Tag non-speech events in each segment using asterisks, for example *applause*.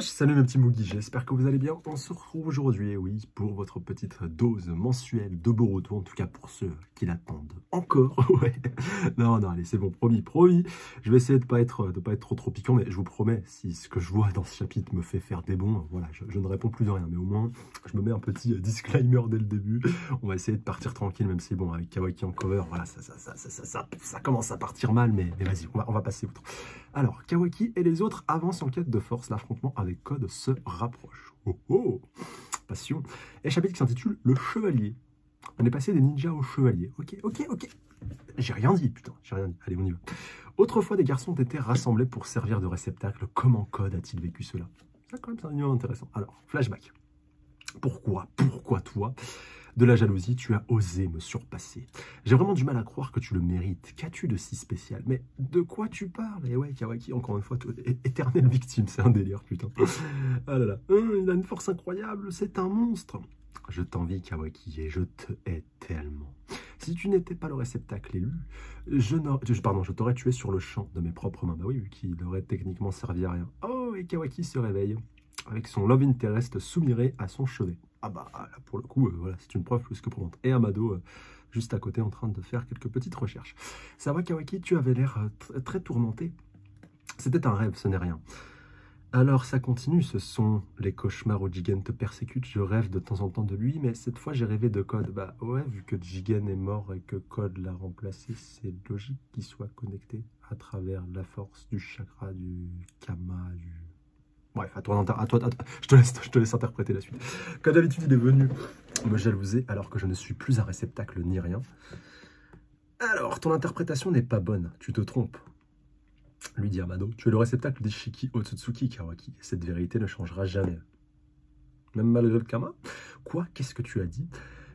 Salut mes petits Moogies, j'espère que vous allez bien. On se retrouve aujourd'hui, oui, pour votre petite dose mensuelle de Boruto, en tout cas pour ceux qui l'attendent encore. *laughs* Non, non, allez, c'est bon, promis, promis. Je vais essayer de pas pas être trop trop piquant, mais je vous promets, si ce que je vois dans ce chapitre me fait faire des bons, voilà, je, ne réponds plus de rien, mais au moins, je me mets un petit euh, disclaimer dès le début. On va essayer de partir tranquille, même si bon, avec Kawaki en cover, voilà, ça, ça, ça, ça, ça, ça commence à partir mal, mais, mais vas-y, on va, on va passer outre. Alors, Kawaki et les autres avancent en quête de force. L'affrontement avec Code se rapproche. Oh oh Passion. Et chapitre qui s'intitule Le Chevalier. On est passé des ninjas aux chevaliers. Ok, ok, ok. J'ai rien dit, putain, j'ai rien dit. Allez, on y va. Autrefois, des garçons étaient rassemblés pour servir de réceptacle. Comment Code a-t-il vécu cela? Ça, quand même, c'est un univers intéressant. Alors, flashback. Pourquoi? Pourquoi toi? De la jalousie, tu as osé me surpasser. J'ai vraiment du mal à croire que tu le mérites. Qu'as-tu de si spécial? Mais de quoi tu parles? Et eh ouais, Kawaki, encore une fois, éternelle victime, c'est un délire, putain. Ah là hein, il a une force incroyable, c'est un monstre. Je t'envie, Kawaki, et je te hais tellement. Si tu n'étais pas le réceptacle élu, je, pardon, je t'aurais tué sur le champ de mes propres mains. Bah oui, vu qu'il aurait techniquement servi à rien. Oh, et Kawaki se réveille avec son love interest soumiré à son chevet. Ah bah là, pour le coup, euh, voilà, c'est une preuve plus que prouvante. Et Amado, euh, juste à côté, en train de faire quelques petites recherches. Ça va, Kawaki, tu avais l'air euh, très tourmenté. C'était un rêve, ce n'est rien. Alors ça continue, ce sont les cauchemars où Jigen te persécute. Je rêve de temps en temps de lui, mais cette fois j'ai rêvé de Code. Bah ouais, vu que Jigen est mort et que Code l'a remplacé, c'est logique qu'il soit connecté à travers la force du chakra, du kama, du Bref, à toi, *laughs* je, te laisse, interpréter la suite. Comme d'habitude, il est venu me jalouser alors que je ne suis plus un réceptacle ni rien. Alors, ton interprétation n'est pas bonne, tu te trompes. Lui dit Amado, tu es le réceptacle d'Ishiki Otsutsuki Kawaki. Cette vérité ne changera jamais. Même malgré le Kama Quoi? Qu'est-ce que tu as dit?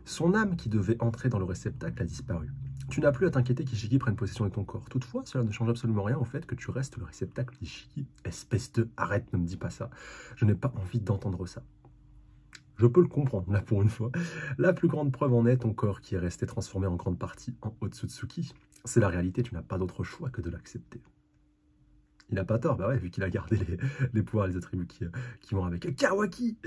Son âme qui devait entrer dans le réceptacle a disparu. Tu n'as plus à t'inquiéter qu'Ishiki prenne possession de ton corps. Toutefois, cela ne change absolument rien au fait que tu restes le réceptacle d'Ishiki. Espèce de... Arrête, ne me dis pas ça. Je n'ai pas envie d'entendre ça. Je peux le comprendre, là pour une fois. La plus grande preuve en est ton corps qui est resté transformé en grande partie en Otsutsuki. C'est la réalité, tu n'as pas d'autre choix que de l'accepter. Il n'a pas tort, bah ouais, vu qu'il a gardé les, pouvoirs et les attributs qui, qui vont avec. Kawaki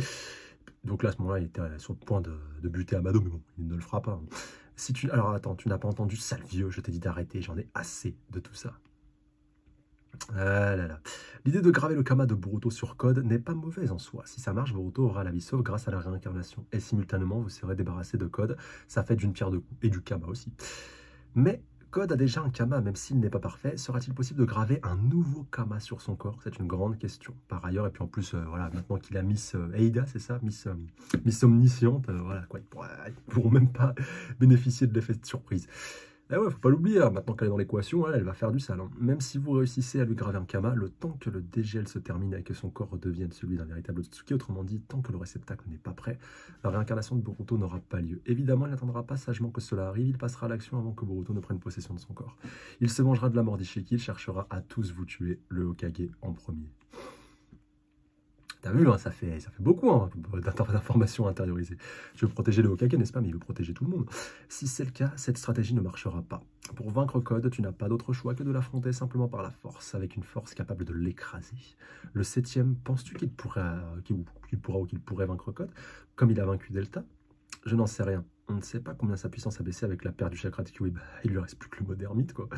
Donc là, à ce moment-là, il était sur le point de, buter Amado, mais bon, il ne le fera pas. Hein. Si tu... Alors attends, tu n'as pas entendu, sale vieux, je t'ai dit d'arrêter, j'en ai assez de tout ça. Ah là là. L'idée de graver le kama de Boruto sur code n'est pas mauvaise en soi. Si ça marche, Boruto aura la vie sauve grâce à la réincarnation. Et simultanément, vous serez débarrassé de code. Ça fait d'une pierre deux coups. Et du kama aussi. Mais Code a déjà un kama, même s'il n'est pas parfait. Sera-t-il possible de graver un nouveau kama sur son corps? C'est une grande question. Par ailleurs, et puis en plus, euh, voilà, maintenant qu'il a Miss euh, Eida, c'est ça? Miss, euh, Omnisciente, voilà, quoi, ils ne pourront même pas *laughs* bénéficier de l'effet de surprise. Eh ouais, faut pas l'oublier, hein. maintenant qu'elle est dans l'équation, elle, va faire du sale. Hein. Même si vous réussissez à lui graver un kama, le temps que le dégel se termine et que son corps redevienne celui d'un véritable Tsuki, autrement dit, tant que le réceptacle n'est pas prêt, la réincarnation de Boruto n'aura pas lieu. Évidemment, il n'attendra pas sagement que cela arrive, il passera à l'action avant que Boruto ne prenne possession de son corps. Il se vengera de la mort d'Ishiki, il cherchera à tous vous tuer, le Hokage en premier. T'as vu, hein, ça, fait, beaucoup hein, d'informations intériorisées. Je veux protéger le Hokage, n'est-ce pas Mais il veut protéger tout le monde. Si c'est le cas, cette stratégie ne marchera pas. Pour vaincre Code, tu n'as pas d'autre choix que de l'affronter simplement par la force, avec une force capable de l'écraser. Le septième, penses-tu qu'il pourra, qu'il pourra ou qu'il pourrait vaincre Code, comme il a vaincu Delta? Je n'en sais rien. On ne sait pas combien sa puissance a baissé avec la perte du chakra de Kyuubi. Bah, il lui reste plus que le mot d'ermite, quoi.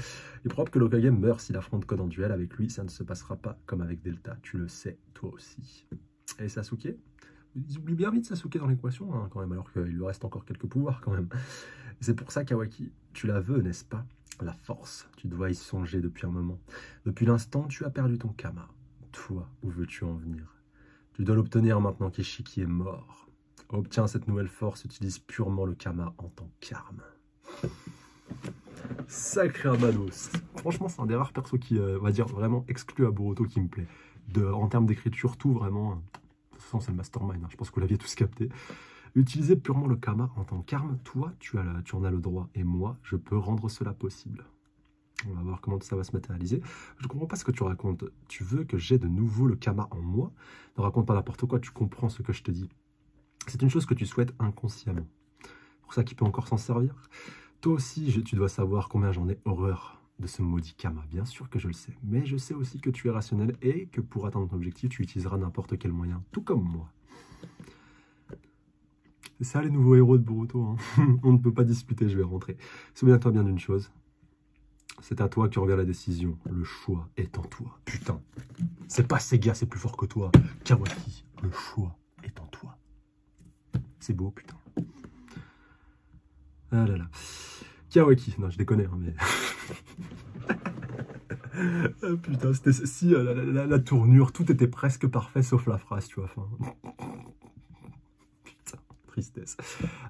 Il est probable que l'Okage meure s'il affronte Code en duel avec lui. Ça ne se passera pas comme avec Delta. Tu le sais, toi aussi. Et Sasuke? Ils oublient bien vite Sasuke dans l'équation, hein, quand même, alors qu'il lui reste encore quelques pouvoirs, quand même. C'est pour ça, Kawaki, tu la veux, n'est-ce pas? La force, tu dois y songer depuis un moment. Depuis l'instant, tu as perdu ton Kama. Toi, où veux-tu en venir? Tu dois l'obtenir maintenant qu'Ishiki est mort. Obtiens cette nouvelle force, utilise purement le Kama en tant qu'arme. Sacré Amado. Franchement, c'est un des rares persos qui, euh, va dire, vraiment exclu à Boruto qui me plaît. De, en termes d'écriture, tout vraiment. De toute façon, c'est le mastermind. Hein. Je pense que vous l'aviez tous capté. Utiliser purement le Kama en tant qu'arme, toi, tu, as en as le droit. Et moi, je peux rendre cela possible. On va voir comment ça va se matérialiser. Je comprends pas ce que tu racontes. Tu veux que j'ai de nouveau le Kama en moi? Ne raconte pas n'importe quoi, tu comprends ce que je te dis. C'est une chose que tu souhaites inconsciemment. Pour ça qu'il peut encore s'en servir. Toi aussi, tu dois savoir combien j'en ai horreur de ce maudit Kama, bien sûr que je le sais. Mais je sais aussi que tu es rationnel et que pour atteindre ton objectif, tu utiliseras n'importe quel moyen, tout comme moi. C'est ça les nouveaux héros de Boruto. Hein. *laughs* On ne peut pas discuter, je vais rentrer. Souviens-toi bien d'une chose. C'est à toi que revient la décision. Le choix est en toi. Putain. C'est pas Sega, c'est plus fort que toi. Kawaki, le choix est en toi. C'est beau, putain. Ah là là. Kawaki. Non, je déconne, hein, mais... *laughs* ah, putain, c'était si la, la, tournure, tout était presque parfait sauf la phrase, tu vois. Putain, tristesse.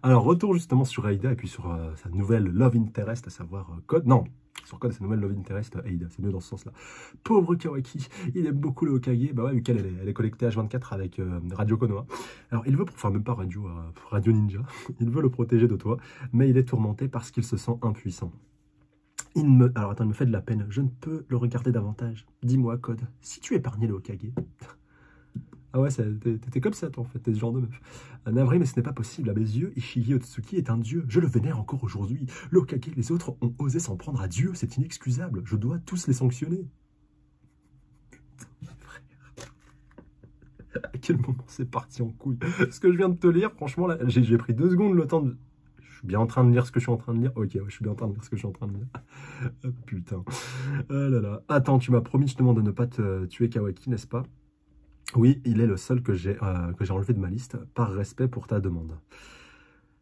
Alors, retour justement sur Aida et puis sur euh, sa nouvelle Love Interest, à savoir euh, Code. Non, sur Code, sa nouvelle Love Interest, Aida, c'est mieux dans ce sens-là. Pauvre Kawaki, il aime beaucoup le Hokage, bah ouais, vu qu'elle elle est connectée H24 avec euh, Radio Konoha. Alors, il veut, enfin même pas Radio, Radio Ninja, *laughs* il veut le protéger de toi, mais il est tourmenté parce qu'il se sent impuissant. Il me... Alors attends, il me fait de la peine. Je ne peux le regarder davantage. Dis-moi, Code, si tu épargnais le Hokage... ah ouais, t'étais comme ça, toi, en fait. T'es ce genre de meuf. Navré, mais ce n'est pas possible. À mes yeux, Ishii Otsuki est un dieu. Je le vénère encore aujourd'hui. Le Hokage, les autres ont osé s'en prendre à Dieu. C'est inexcusable. Je dois tous les sanctionner. Putain, frère. À quel moment c'est parti en couille? Ce que je viens de te lire, franchement, là, j'ai pris deux secondes le temps de je suis bien en train de lire ce que je suis en train de lire. Ok, je suis bien en train de lire ce que je suis en train de lire. Oh, putain. Oh là là. Attends, tu m'as promis justement de ne pas te tuer Kawaki, n'est-ce pas? Oui, il est le seul que j'ai euh, enlevé de ma liste, par respect pour ta demande.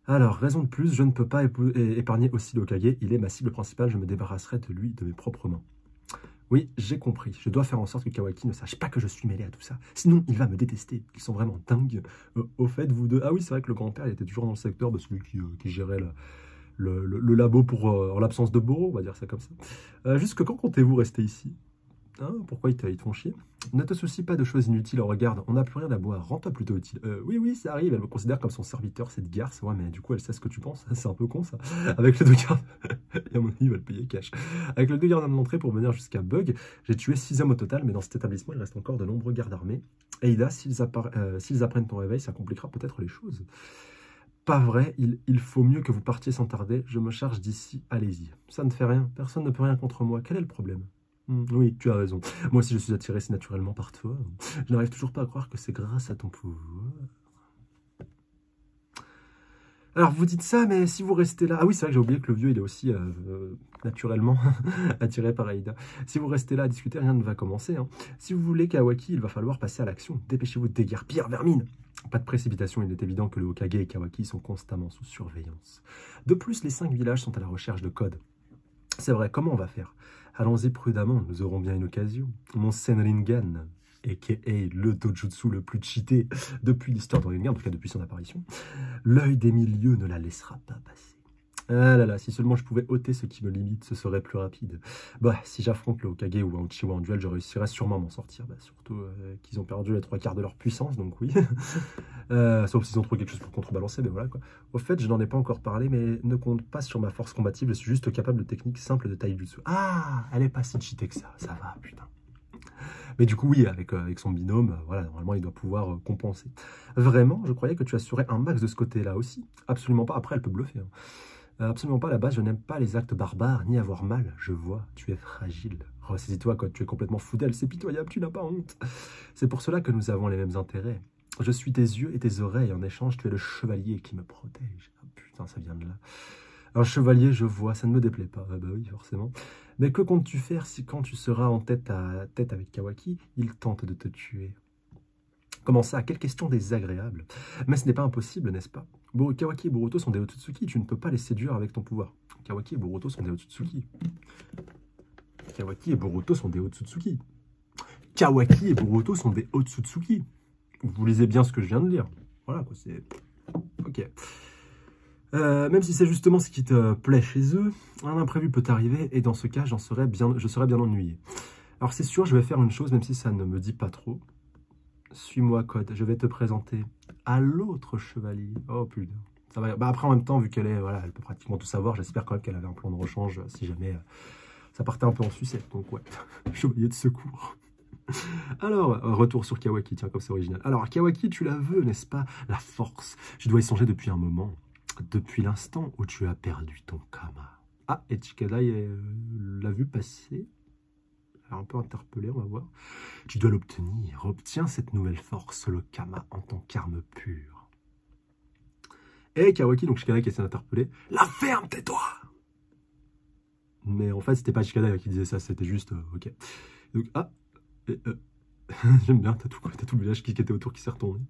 Alors, raison de plus, je ne peux pas épargner aussi l'Okage. Il est ma cible principale, je me débarrasserai de lui de mes propres mains. Oui, j'ai compris. Je dois faire en sorte que Kawaki ne sache pas que je suis mêlé à tout ça. Sinon, il va me détester. Ils sont vraiment dingues. Euh, au fait, vous deux... Ah oui, c'est vrai que le grand-père, était toujours dans le secteur de celui qui, euh, gérait le, labo pour, euh, en l'absence de Boro, on va dire ça comme ça. jusque quand comptez-vous rester ici? Hein, pourquoi ils te, font chier? Ne te soucie pas de choses inutiles, regarde, on n'a plus rien à boire, rends-toi plutôt utile. Euh, oui, oui, ça arrive, elle me considère comme son serviteur, cette garce. Ouais, mais du coup, elle sait ce que tu penses, c'est un peu con ça. *laughs* Avec les deux gardes, et à mon il va le payer cash. Avec les deux gardes de l'entrée pour venir jusqu'à Bug, j'ai tué 6 hommes au total, mais dans cet établissement, il reste encore de nombreux gardes armés. Eida, euh, s'ils apprennent ton réveil, ça compliquera peut-être les choses. Pas vrai, il, faut mieux que vous partiez sans tarder, je me charge d'ici, allez-y. Ça ne fait rien, personne ne peut rien contre moi, quel est le problème? Oui, tu as raison. Moi aussi, je suis attiré si naturellement par toi. Je n'arrive toujours pas à croire que c'est grâce à ton pouvoir. Alors, vous dites ça, mais si vous restez là... Ah oui, c'est vrai que j'ai oublié que le vieux, il est aussi euh, euh, naturellement *laughs* attiré par Aïda. Si vous restez là à discuter, rien ne va commencer. Hein. Si vous voulez Kawaki, il va falloir passer à l'action. Dépêchez-vous de déguerpir Vermine Pas de précipitation, il est évident que le Hokage et Kawaki sont constamment sous surveillance. De plus, les cinq villages sont à la recherche de codes. C'est vrai, comment on va faire? Allons-y prudemment, nous aurons bien une occasion. Mon Senringan, a.k.a. le dojutsu le plus cheaté depuis l'histoire de Rinnegan, en tout cas depuis son apparition, l'œil des milieux ne la laissera pas passer. Ah là là, si seulement je pouvais ôter ce qui me limite, ce serait plus rapide. Bah, si j'affronte le Hokage ou un Uchiwa en duel, je réussirais sûrement à m'en sortir. Bah, surtout euh, qu'ils ont perdu les trois quarts de leur puissance, donc oui. *laughs* euh, sauf s'ils ont trouvé quelque chose pour contrebalancer, mais voilà quoi. Au fait, je n'en ai pas encore parlé, mais ne compte pas sur ma force combative, je suis juste capable de techniques simples de taijutsu. Ah, elle est pas si cheatée que ça, ça va, putain. Mais du coup, oui, avec, euh, avec son binôme, euh, voilà, normalement, il doit pouvoir compenser. Vraiment, je croyais que tu assurais un max de ce côté-là aussi. Absolument pas. Après, elle peut bluffer. Hein. Euh, absolument pas, à la base, je n'aime pas les actes barbares, ni avoir mal. Je vois, tu es fragile. Ressaisis-toi quand tu es complètement fou d'elle, c'est pitoyable, tu n'as pas honte. C'est pour cela que nous avons les mêmes intérêts. Je suis tes yeux et tes oreilles, en échange, tu es le chevalier qui me protège. Ah, putain, ça vient de là. Un chevalier, je vois, ça ne me déplaît pas. Ah bah oui, forcément. Mais que comptes-tu faire si quand tu seras en tête à tête avec Kawaki, il tente de te tuer? Comment ça? Quelle question désagréable. Mais ce n'est pas impossible, n'est-ce pas? Kawaki et Boruto sont des Otsutsuki, tu ne peux pas les séduire avec ton pouvoir. Kawaki et Boruto sont des Otsutsuki. Kawaki et Boruto sont des Otsutsuki. Kawaki et Boruto sont des Otsutsuki. Vous lisez bien ce que je viens de lire. Voilà, quoi, c'est... Ok. Euh, même si c'est justement ce qui te plaît chez eux, un imprévu peut arriver, et dans ce cas, je serais bien ennuyé. Alors c'est sûr, je vais faire une chose, même si ça ne me dit pas trop. Suis-moi, Code, je vais te présenter à l'autre chevalier. Oh putain. Ça va... Bah, après, en même temps, vu qu'elle est, voilà, elle peut pratiquement tout savoir, j'espère quand même qu'elle avait un plan de rechange euh, si jamais euh, ça partait un peu en sucette. Donc ouais, *laughs* chevalier de secours. *laughs* Alors, retour sur Kawaki, tiens, comme c'est original. Alors, Kawaki, tu la veux, n'est-ce pas? La force. Je dois y songer depuis un moment. Depuis l'instant où tu as perdu ton Kama. Ah, et Chikadai euh, l'a vu passer? Un peu interpellé, on va voir. Tu dois l'obtenir. Obtiens cette nouvelle force, le Kama, en ton karme pur. Et Kawaki, donc Chikadai qui essaie d'interpeller. La ferme, tais-toi Mais en fait, c'était pas Chikadai qui disait ça, c'était juste, euh, ok. Donc, ah, euh, *laughs* j'aime bien, t'as tout, tout le village qui était autour qui s'est retourné.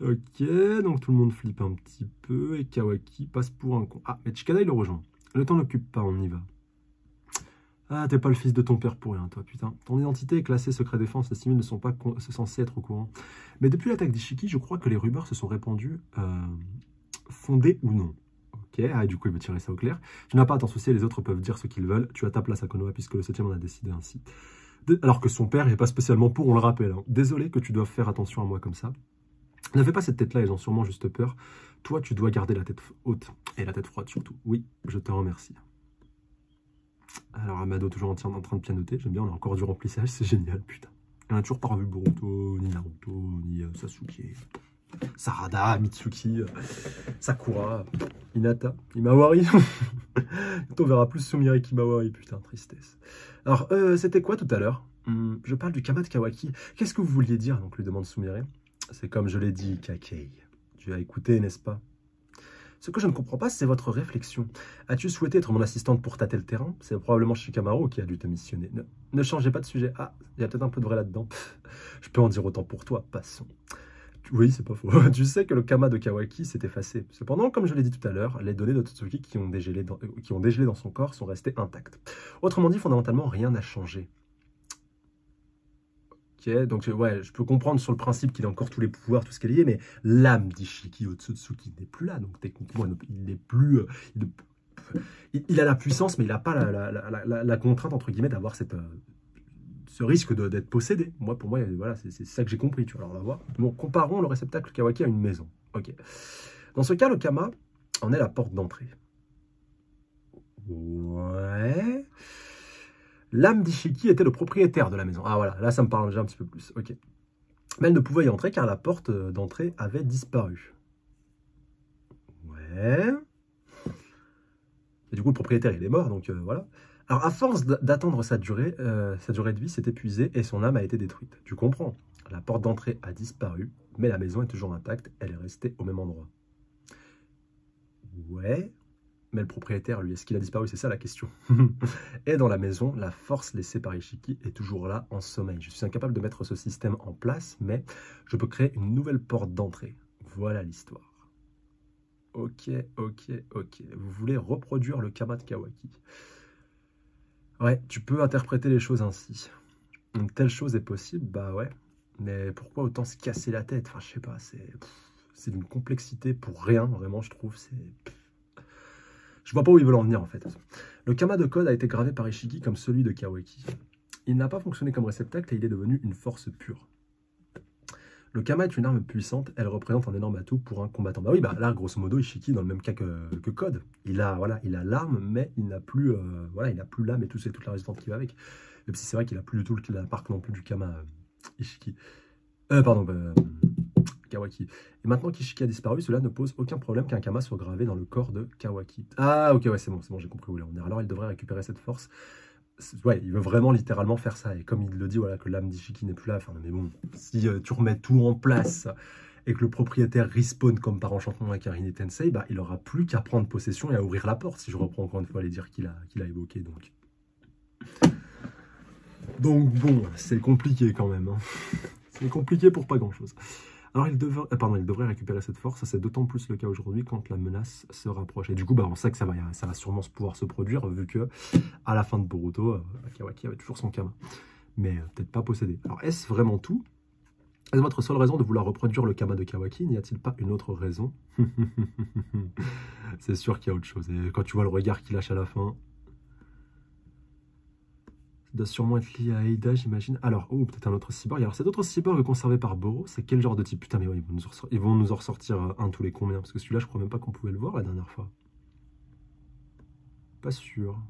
Ok, donc tout le monde flippe un petit peu et Kawaki passe pour un con. Ah, mais Chikada il le rejoint. Le temps n'occupe pas, on y va. Ah, t'es pas le fils de ton père pour rien, toi, putain. Ton identité est classée secret défense, les civils ne sont pas censés être au courant. Mais depuis l'attaque d'Ishiki, je crois que les rumeurs se sont répandues, euh, fondées ou non. Ok, ah, du coup, il veut tirer ça au clair. Tu n'as pas à t'en soucier, les autres peuvent dire ce qu'ils veulent. Tu as ta place à puisque le 7 en a décidé ainsi. Alors que son père n'est pas spécialement pour, on le rappelle. Hein. Désolé que tu dois faire attention à moi comme ça. Ne fais pas cette tête-là, ils ont sûrement juste peur. Toi, tu dois garder la tête haute et la tête froide surtout. Oui, je te remercie. Alors, Amado, toujours en train de pianoter. J'aime bien, on a encore du remplissage, c'est génial, putain. On a toujours pas revu Boruto, ni Naruto, ni euh, Sasuke, Sarada, Mitsuki, euh, Sakura, Hinata, Imawari. *laughs* on verra plus Sumire qu'Imawari, putain, tristesse. Alors, euh, c'était quoi tout à l'heure? Hmm, Je parle du Kamat Kawaki. Qu'est-ce que vous vouliez dire Donc, lui demande Sumire. C'est comme je l'ai dit, Kakei. Tu as écouté, n'est-ce pas? Ce que je ne comprends pas, c'est votre réflexion. As-tu souhaité être mon assistante pour tâter le terrain? C'est probablement Shikamaru qui a dû te missionner. Ne, changez pas de sujet. Ah, il y a peut-être un peu de vrai là-dedans. *laughs* Je peux en dire autant pour toi, passons. Oui, c'est pas faux. *laughs* tu sais que le Kama de Kawaki s'est effacé. Cependant, comme je l'ai dit tout à l'heure, les données de Totsuki qui ont, dégelé dans, qui ont dégelé dans son corps sont restées intactes. Autrement dit, fondamentalement, rien n'a changé donc ouais, je peux comprendre sur le principe qu'il a encore tous les pouvoirs, tout ce qu'elle est, mais l'âme d'Ishiki Otsutsuki n'est plus là, donc techniquement il n'est plus... Euh, il, a la puissance, mais il n'a pas la, contrainte, entre guillemets, d'avoir. Euh, ce risque d'être possédé. Moi, pour moi, voilà, c'est ça que j'ai compris. Tu vois. Alors, on va voir. Bon, comparons le réceptacle Kawaki à une maison. Dans ce cas, le Kama en est la porte d'entrée. Ouais. L'âme d'Ishiki était le propriétaire de la maison. Ah voilà, là ça me parle déjà un petit peu plus. Ok. Mais elle ne pouvait y entrer car la porte d'entrée avait disparu. Ouais. Et du coup, le propriétaire, il est mort, donc euh, voilà. Alors, à force d'attendre sa durée, euh, sa durée de vie s'est épuisée et son âme a été détruite. Tu comprends La porte d'entrée a disparu, mais la maison est toujours intacte, elle est restée au même endroit. Ouais, mais le propriétaire, lui, est-ce qu'il a disparu? C'est ça la question. *laughs* et dans la maison, la force laissée par Ishiki est toujours là en sommeil. Je suis incapable de mettre ce système en place, mais je peux créer une nouvelle porte d'entrée. Voilà l'histoire. Ok, ok, ok. Vous voulez reproduire le Kama de Kawaki? Ouais, tu peux interpréter les choses ainsi. Une telle chose est possible, bah ouais. Mais pourquoi autant se casser la tête? Enfin, je sais pas, c'est... C'est d'une complexité pour rien, vraiment, je trouve. C'est je vois pas où ils veulent en venir en fait. Le Kama de code a été gravé par Ishiki comme celui de Kawaki. Il n'a pas fonctionné comme réceptacle et il est devenu une force pure. Le Kama est une arme puissante, elle représente un énorme atout pour un combattant. Bah oui, bah là, grosso modo, Ishiki, dans le même cas que, Code, il a voilà, il a l'arme, mais il n'a plus euh, voilà, il n'a plus l'âme et tout, toute la résistance qui va avec. Même si c'est vrai qu'il a plus du tout la parc non plus du Kama euh, Ishiki. Euh, pardon, bah, Kawaki. Et maintenant qu'Ishiki a disparu, cela ne pose aucun problème qu'un Kama soit gravé dans le corps de Kawaki. Ah, ok, ouais, c'est bon, c'est bon, j'ai compris où là on est. Alors il devrait récupérer cette force. Ouais, il veut vraiment littéralement faire ça. Et comme il le dit, voilà, que l'âme d'Ishiki n'est plus là. Enfin, mais bon, si euh, tu remets tout en place et que le propriétaire respawn comme par enchantement à Karini Tensei, bah, il aura plus qu'à prendre possession et à ouvrir la porte, si je reprends encore une fois les dires qu'il a, qu'il a évoqués. Donc. donc bon, c'est compliqué quand même. Hein. C'est compliqué pour pas grand-chose. Alors, il, devrait, euh, pardon, il devrait récupérer cette force. C'est d'autant plus le cas aujourd'hui quand la menace se rapproche. Et du coup, bah, on sait que ça va, ça va sûrement pouvoir se produire, vu que à la fin de Boruto, euh, Kawaki avait toujours son Kama. Mais euh, peut-être pas possédé. Alors, est-ce vraiment tout? Est-ce votre seule raison de vouloir reproduire le Kama de Kawaki? N'y a-t-il pas une autre raison? *laughs* C'est sûr qu'il y a autre chose. Et quand tu vois le regard qu'il lâche à la fin, doit sûrement être lié à Aida, j'imagine. Alors, oh, peut-être un autre cyborg. Alors, cet autre cyborg conservé par Boro, c'est quel genre de type? Putain, mais oui, ils vont nous en ressortir un tous les combien? Parce que celui-là, je crois même pas qu'on pouvait le voir la dernière fois. Pas sûr.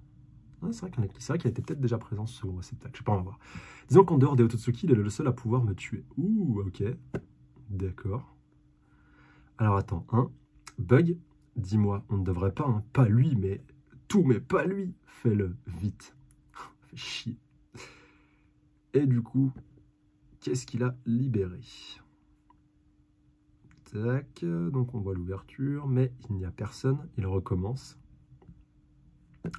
c'est vrai qu'il était peut-être déjà présent ce réceptacle. Je sais pas, on va. Disons qu'en dehors des Ototsuki, il est le seul à pouvoir me tuer. Ouh, ok. D'accord. Alors, attends. Hein Bug, dis-moi, on ne devrait pas, hein, pas lui, mais tout, mais pas lui. Fais-le, vite. Chier. Et du coup, qu'est-ce qu'il a libéré? Tac, donc on voit l'ouverture, mais il n'y a personne. Il recommence.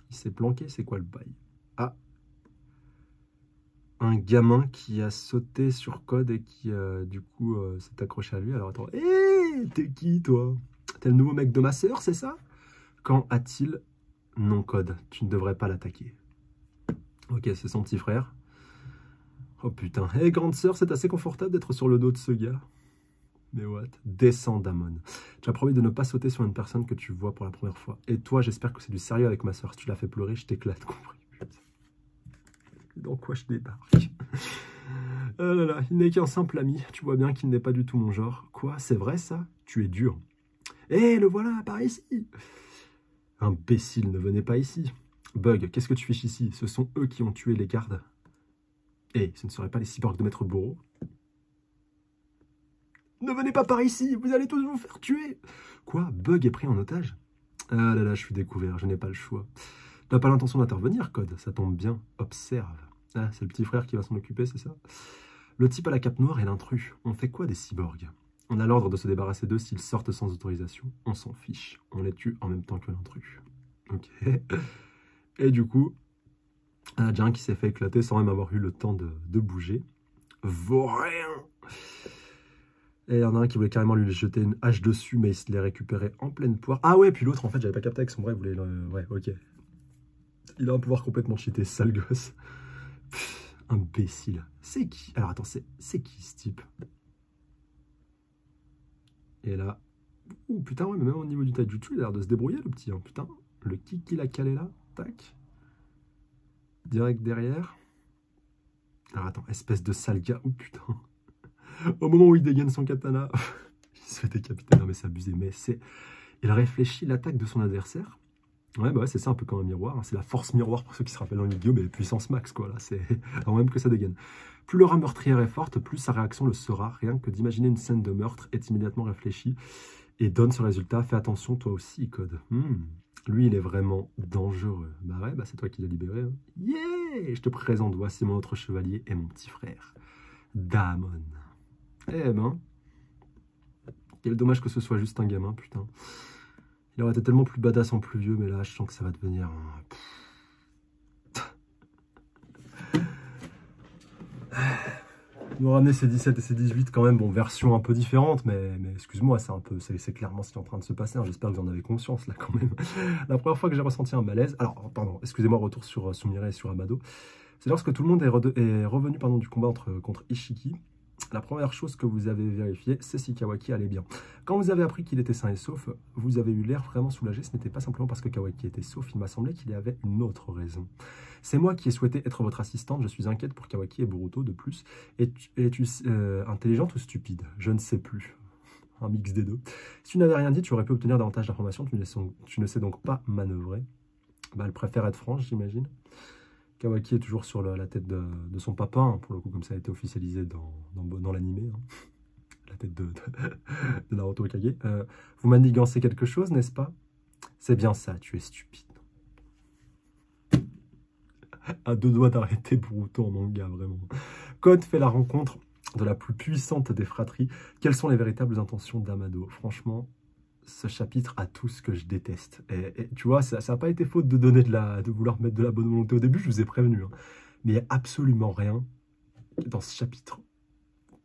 Il s'est planqué, c'est quoi le bail? Ah Un gamin qui a sauté sur code et qui, euh, du coup, euh, s'est accroché à lui. Alors attends, hé, t'es qui toi? T'es le nouveau mec de ma sœur, c'est ça? Quand a-t-il Non, code, tu ne devrais pas l'attaquer. Ok, c'est son petit frère. Oh putain, hé grande sœur, c'est assez confortable d'être sur le dos de ce gars. Mais what? Descends, Damon. Tu as promis de ne pas sauter sur une personne que tu vois pour la première fois. Et toi, j'espère que c'est du sérieux avec ma. Si tu l'as fait pleurer, je t'éclate, compris Dans quoi je débarque? *laughs* Oh là là, il n'est qu'un simple ami. Tu vois bien qu'il n'est pas du tout mon genre. Quoi? C'est vrai ça? Tu es dur. Hé, le voilà, par ici Imbécile, ne venez pas ici. Bug, qu'est-ce que tu fais ici? Ce sont eux qui ont tué les gardes. Et ce ne seraient pas les cyborgs de Maître Bourreau? Ne venez pas par ici, vous allez tous vous faire tuer. Quoi Bug est pris en otage? Ah là là, je suis découvert, je n'ai pas le choix. Tu n'as pas l'intention d'intervenir, Code, ça tombe bien. Observe. Ah, c'est le petit frère qui va s'en occuper, c'est ça? Le type à la cape noire est l'intrus. On fait quoi des cyborgs? On a l'ordre de se débarrasser d'eux s'ils sortent sans autorisation. On s'en fiche. On les tue en même temps que l'intrus. Ok. Et du coup, il y a un qui s'est fait éclater sans même avoir eu le temps de, de bouger. Vaurien et il y en a un qui voulait carrément lui jeter une hache dessus, mais il se l'est récupéré en pleine poire. Ah ouais, puis l'autre, en fait, j'avais pas capté avec son bras, il voulait... Ouais, ok. Il a un pouvoir complètement cheaté, sale gosse. imbécile. C'est qui? Alors attends, c'est qui ce type? Et là... Ouh, putain, ouais, mais même au niveau du taijutsu, il a l'air de se débrouiller, le petit. Hein. Putain, le kick qu'il a calé là, Direct derrière. Alors attends, espèce de sale gars. Oh putain. *laughs* Au moment où il dégaine son katana, il se fait décapiter. Non mais c'est abusé, mais c'est... Il réfléchit l'attaque de son adversaire. Ouais, bah ouais, c'est ça un peu comme un miroir. Hein. C'est la force miroir pour ceux qui se rappellent en yu mais puissance max, quoi. Là, c'est *laughs* avant même que ça dégaine. Plus l'aura meurtrière est forte, plus sa réaction le sera. Rien que d'imaginer une scène de meurtre est immédiatement réfléchi et donne ce résultat. Fais attention, toi aussi, Code. Hmm. Lui, il est vraiment dangereux. Bah ouais, bah c'est toi qui l'as libéré. Hein. Yeah Je te présente, voici mon autre chevalier et mon petit frère, Damon. Eh ben, quel dommage que ce soit juste un gamin, putain. Il aurait été tellement plus badass en plus vieux, mais là, je sens que ça va devenir... nous ramener ces 17 et ces 18 quand même, bon, version un peu différente, mais, excuse-moi, c'est un peu, c'est clairement ce qui est en train de se passer, hein. j'espère que vous en avez conscience là quand même. La première fois que j'ai ressenti un malaise, alors, pardon, excusez-moi, retour sur Sumire et sur Amado, c'est lorsque tout le monde est, revenu pardon, du combat contre Ishiki, la première chose que vous avez vérifiée, c'est si Kawaki allait bien. Quand vous avez appris qu'il était sain et sauf, vous avez eu l'air vraiment soulagé. Ce n'était pas simplement parce que Kawaki était sauf, il m'a semblé qu'il y avait une autre raison. C'est moi qui ai souhaité être votre assistante, je suis inquiète pour Kawaki et Boruto de plus. Es-tu euh, intelligente ou stupide? Je ne sais plus. Un mix des deux. Si tu n'avais rien dit, tu aurais pu obtenir davantage d'informations, tu, tu, ne sais donc pas manœuvrer. Bah, elle préfère être franche, j'imagine. Kawaki est toujours sur la tête de, son papa, hein, pour le coup, comme ça a été officialisé dans, dans. Hein. *laughs* La tête de, de Naruto Kage. Euh, vous manigancez quelque chose, n'est-ce pas? C'est bien ça, tu es stupide. À deux doigts d'arrêter Boruto en manga, vraiment. Code fait la rencontre de la plus puissante des fratries. Quelles sont les véritables intentions d'Amado? Franchement, ce chapitre a tout ce que je déteste. Et, tu vois, ça n'a pas été faute de donner de la, de vouloir mettre de la bonne volonté au début, je vous ai prévenu. Hein. Mais il n'y a absolument rien dans ce chapitre.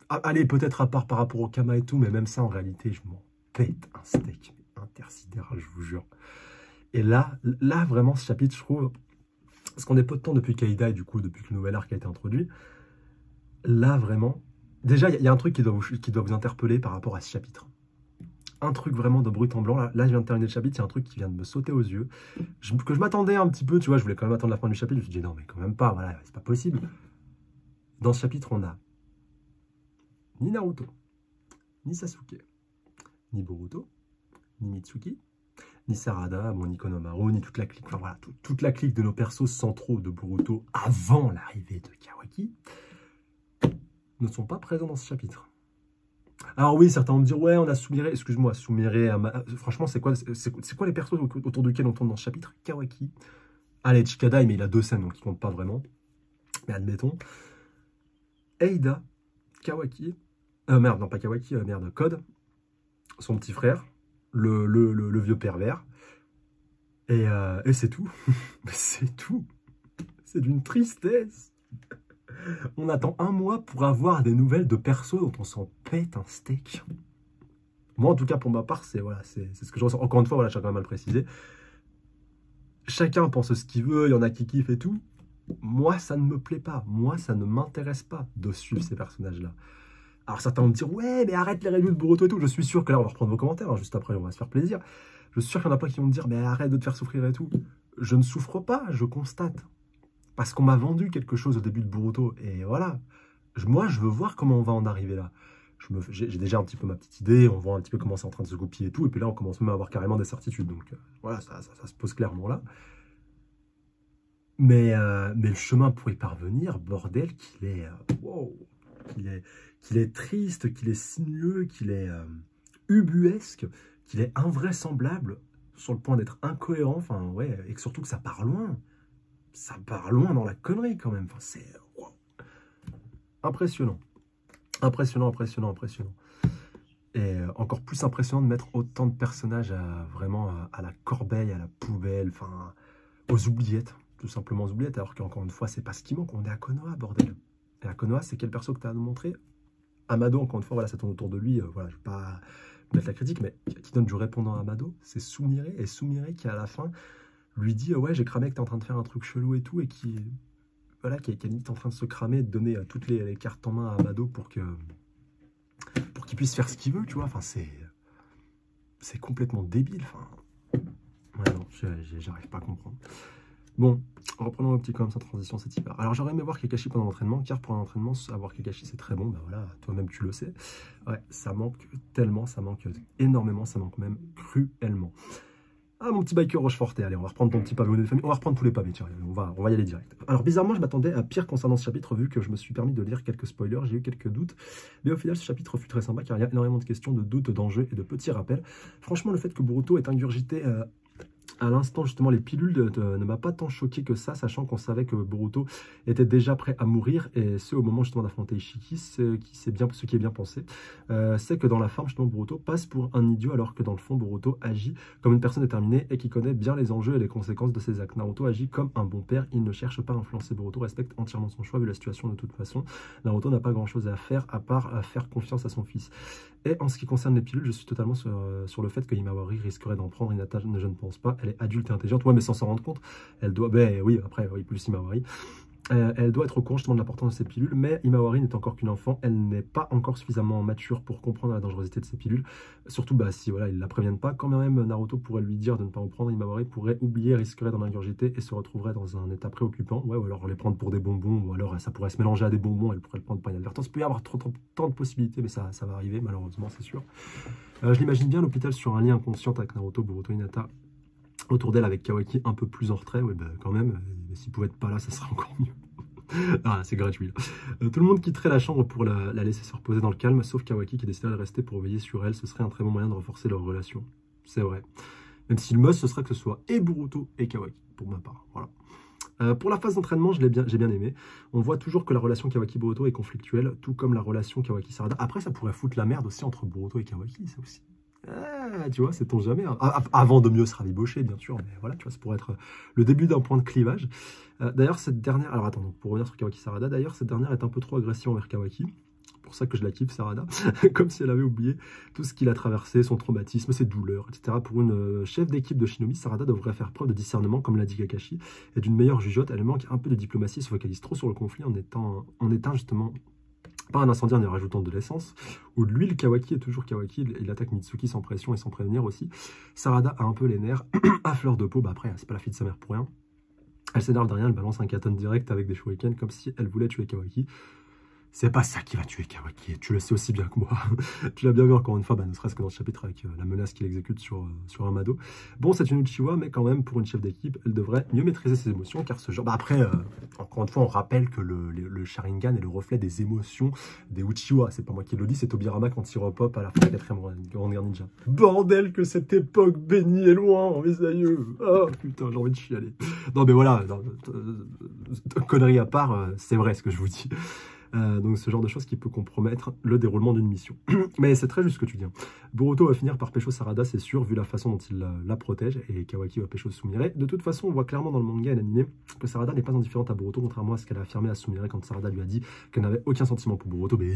Ah, allez, peut-être à part par rapport au Kama et tout, mais même ça, en réalité, je m'en pète un steak intersidéral, je vous jure. Et là, là, vraiment, ce chapitre, je trouve, parce qu'on est peu de temps depuis Kaida et du coup, depuis que le nouvel arc a été introduit, là, vraiment, déjà, il y, a un truc qui doit vous interpeller par rapport à ce chapitre un truc vraiment de brut en blanc. Là, je viens de terminer le chapitre, il y a un truc qui vient de me sauter aux yeux. que je m'attendais un petit peu, tu vois, je voulais quand même attendre la fin du chapitre. Je me suis dit, non, mais quand même pas, voilà, c'est pas possible. Dans ce chapitre, on a ni Naruto, ni Sasuke, ni Boruto, ni Mitsuki, ni Sarada, bon, ni ni toute la clique, enfin voilà, toute la clique de nos persos centraux de Boruto avant l'arrivée de Kawaki ne sont pas présents dans ce chapitre. Alors oui, certains vont me dire, ouais, on a Sumire, excuse-moi, Sumire, franchement, c'est quoi, c'est quoi les persos autour duquel on tourne dans ce chapitre? Kawaki. Allez, Chikadai, mais il a deux scènes, donc il compte pas vraiment. Mais admettons. Eida, Kawaki, euh, merde, non pas Kawaki, euh, merde, Code, son petit frère, le, le, vieux pervers, et, euh, et c'est tout. *laughs* c'est tout. C'est d'une tristesse. On attend un mois pour avoir des nouvelles de perso dont on s'en pète un steak. Moi, en tout cas, pour ma part, c'est voilà, ce que je ressens. Encore une fois, voilà, j'ai quand même mal précisé. Chacun pense ce qu'il veut, il y en a qui kiffent et tout. Moi, ça ne me plaît pas. Moi, ça ne m'intéresse pas de suivre ces personnages-là. Alors certains vont me dire, ouais, mais arrête les reviews de Boruto et tout. Je suis sûr que là, on va reprendre vos commentaires, hein, juste après, on va se faire plaisir. Je suis sûr qu'il y en a pas qui vont me dire, mais arrête de te faire souffrir et tout. Je ne souffre pas, je constate. Parce qu'on m'a vendu quelque chose au début de Boruto. Et voilà. Moi, je veux voir comment on va en arriver là. J'ai déjà un petit peu ma petite idée, on voit un petit peu comment c'est en train de se goupiller et tout. Et puis là, on commence même à avoir carrément des certitudes. Donc euh, voilà, ça, se pose clairement là. Mais, euh, mais le chemin pour y parvenir, bordel, qu'il est, euh, qu'il est, qu'il est triste, qu'il est sinueux, qu'il est ubuesque, qu'il est invraisemblable, sur le point d'être incohérent, enfin ouais, et surtout que ça part loin ça part loin dans la connerie quand même. Enfin, c'est impressionnant. Impressionnant, impressionnant, impressionnant. Et euh, encore plus impressionnant de mettre autant de personnages à, vraiment à, la corbeille, à la poubelle, enfin, aux oubliettes, tout simplement aux oubliettes, alors qu'encore une fois, c'est pas ce qui manque. On est à Konoha, bordel. Et à Konoha, c'est quel perso que tu as à nous montrer? Amado, encore une fois, voilà, ça tourne autour de lui. Euh, voilà, je vais pas mettre la critique, mais qui donne du répondant à Amado, c'est Sumire. Et Sumire qui, à la fin, lui dit ouais j'ai cramé que t'es en train de faire un truc chelou et tout et qui voilà qui est, en train de se cramer de donner euh, toutes les, cartes en main à Amado pour que pour qu'il puisse faire ce qu'il veut tu vois. Enfin c'est c'est complètement débile enfin. Ouais, non j'arrive pas à comprendre. Bon reprenons le petit comme sa transition c'est hyper. Alors j'aurais aimé voir Kakashi pendant l'entraînement car pour un entraînement avoir Kakashi c'est très bon bah voilà toi-même tu le sais. Ouais ça manque tellement ça manque énormément ça manque même cruellement ah, mon petit biker Rocheforté, allez, on va reprendre ton petit pavé de famille. On va reprendre tous les pavés, tiens, on va, on va y aller direct. Alors, bizarrement, je m'attendais à pire concernant ce chapitre, vu que je me suis permis de lire quelques spoilers, j'ai eu quelques doutes. Mais au final, ce chapitre fut très sympa, car il y a énormément de questions, de doutes, d'enjeux et de petits rappels. Franchement, le fait que Boruto ait ingurgité euh, à l'instant, justement, les pilules ne m'a pas tant choqué que ça, sachant qu'on savait que Boruto était déjà prêt à mourir, et ce, au moment justement d'affronter Ishiki, ce qui, bien, ce qui est bien pensé, euh, c'est que dans la forme, justement, Boruto passe pour un idiot, alors que dans le fond, Boruto agit comme une personne déterminée et qui connaît bien les enjeux et les conséquences de ses actes. Naruto agit comme un bon père, il ne cherche pas à influencer Boruto, respecte entièrement son choix, vu la situation de toute façon. Naruto n'a pas grand-chose à faire, à part à faire confiance à son fils. Et en ce qui concerne les pilules, je suis totalement sur, euh, sur le fait que Himawari risquerait d'en prendre. Hinata, je ne pense pas. Elle est adulte et intelligente. Ouais, mais sans s'en rendre compte, elle doit. Ben oui, après, oui, plus Himawari. Euh, elle doit être au courant justement de l'importance de ces pilules, mais Imawari n'est encore qu'une enfant, elle n'est pas encore suffisamment mature pour comprendre la dangerosité de ces pilules. Surtout bah, si voilà, ils ne la préviennent pas, quand même Naruto pourrait lui dire de ne pas en prendre, Imawari pourrait oublier, risquerait d'en ingurgiter et se retrouverait dans un état préoccupant. Ouais, ou alors les prendre pour des bonbons, ou alors ça pourrait se mélanger à des bonbons, elle pourrait le prendre pour inadvertance. Il peut y avoir trop, tant de possibilités, mais ça, ça va arriver malheureusement, c'est sûr. Euh, je l'imagine bien l'hôpital sur un lien inconscient avec Naruto, Boruto, Hinata, autour d'elle avec Kawaki un peu plus en retrait, ouais, bah, quand même, euh, s'il pouvait être pas là, ça serait encore mieux. *laughs* ah, c'est gratuit. Euh, tout le monde quitterait la chambre pour la, laisser se reposer dans le calme, sauf Kawaki qui décidé de rester pour veiller sur elle. Ce serait un très bon moyen de renforcer leur relation. C'est vrai. Même si le must, ce serait que ce soit et Boruto et Kawaki, pour ma part. Voilà. Euh, pour la phase d'entraînement, j'ai bien, bien aimé. On voit toujours que la relation Kawaki-Boruto est conflictuelle, tout comme la relation Kawaki-Sarada. Après, ça pourrait foutre la merde aussi entre Boruto et Kawaki, ça aussi. Ah, tu vois, c'est ton jamais. Hein. Avant de mieux se ravibocher, bien sûr, mais voilà, tu vois, ça pourrait être le début d'un point de clivage. Euh, d'ailleurs, cette dernière, alors attends, pour revenir sur Kawaki Sarada, d'ailleurs, cette dernière est un peu trop agressive envers Kawaki. pour ça que je la kiffe, Sarada, *laughs* comme si elle avait oublié tout ce qu'il a traversé, son traumatisme, ses douleurs, etc. Pour une euh, chef d'équipe de Shinobi, Sarada devrait faire preuve de discernement, comme l'a dit Kakashi, et d'une meilleure jugeote. Elle manque un peu de diplomatie, se focalise trop sur le conflit en étant, en étant justement pas un incendie en y rajoutant de l'essence, ou de l'huile, Kawaki est toujours Kawaki, il attaque Mitsuki sans pression et sans prévenir aussi. Sarada a un peu les nerfs *clears throat* à fleur de peau, bah après, c'est pas la fille de sa mère pour rien. Elle s'énerve de rien, elle balance un katana direct avec des shurikens comme si elle voulait tuer Kawaki. C'est pas ça qui va tuer Kawaki, tu le sais aussi bien que moi. *laughs* tu l'as bien vu encore une fois, bah, ne serait-ce que dans ce chapitre avec euh, la menace qu'il exécute sur, euh, sur Amado. Bon, c'est une Uchiwa, mais quand même, pour une chef d'équipe, elle devrait mieux maîtriser ses émotions, car ce genre... Bah, après, euh, encore une fois, on rappelle que le, le, Sharingan est le reflet des émotions des Uchiwa. C'est pas moi qui le dis, c'est Tobirama quand il repop à la fin de la 4 Grande Guerre Ninja. Bordel que cette époque bénie est loin, mes aïeux Oh putain, j'ai envie de chialer. Non mais voilà, connerie à part, c'est vrai ce que je vous dis. Euh, donc ce genre de choses qui peut compromettre le déroulement d'une mission. *clears throat* Mais c'est très juste ce que tu dis. Hein. Boruto va finir par pécho Sarada, c'est sûr, vu la façon dont il la, protège, et Kawaki va pécho Sumire. De toute façon, on voit clairement dans le manga et l'anime que Sarada n'est pas indifférente à Boruto, contrairement à ce qu'elle a affirmé à Sumire quand Sarada lui a dit qu'elle n'avait aucun sentiment pour Boruto, mais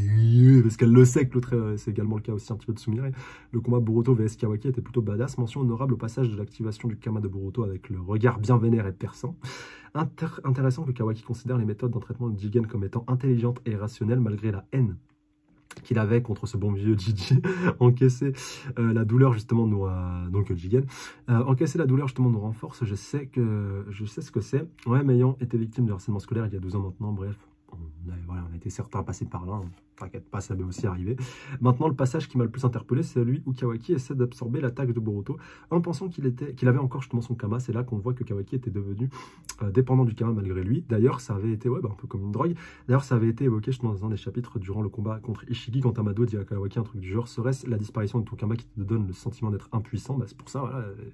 parce qu'elle le sait que euh, c'est également le cas aussi un petit peu de Sumire. Le combat Boruto vs Kawaki était plutôt badass, mention honorable au passage de l'activation du Kama de Boruto avec le regard bien vénère et perçant intéressant que Kawaki considère les méthodes d'entraînement de Jigen comme étant intelligentes et rationnelles malgré la haine qu'il avait contre ce bon vieux Gigi, *laughs* encaisser euh, la douleur justement nous donc Jigen, euh, encaisser la douleur justement nous renforce, je sais que je sais ce que c'est, ouais ayant été victime de harcèlement scolaire il y a 12 ans maintenant, bref, on a, voilà, on a été certains passés par là, hein. T'inquiète pas, ça va aussi arriver. Maintenant, le passage qui m'a le plus interpellé, c'est celui où Kawaki essaie d'absorber l'attaque de Boruto en pensant qu'il était, qu'il avait encore justement son Kama. C'est là qu'on voit que Kawaki était devenu euh, dépendant du Kama malgré lui. D'ailleurs, ça avait été ouais, bah, un peu comme une drogue. D'ailleurs, ça avait été évoqué justement dans un des chapitres durant le combat contre Ishigi quand Amado dit à Kawaki un truc du genre serait-ce la disparition de ton Kama qui te donne le sentiment d'être impuissant? Bah, C'est pour ça,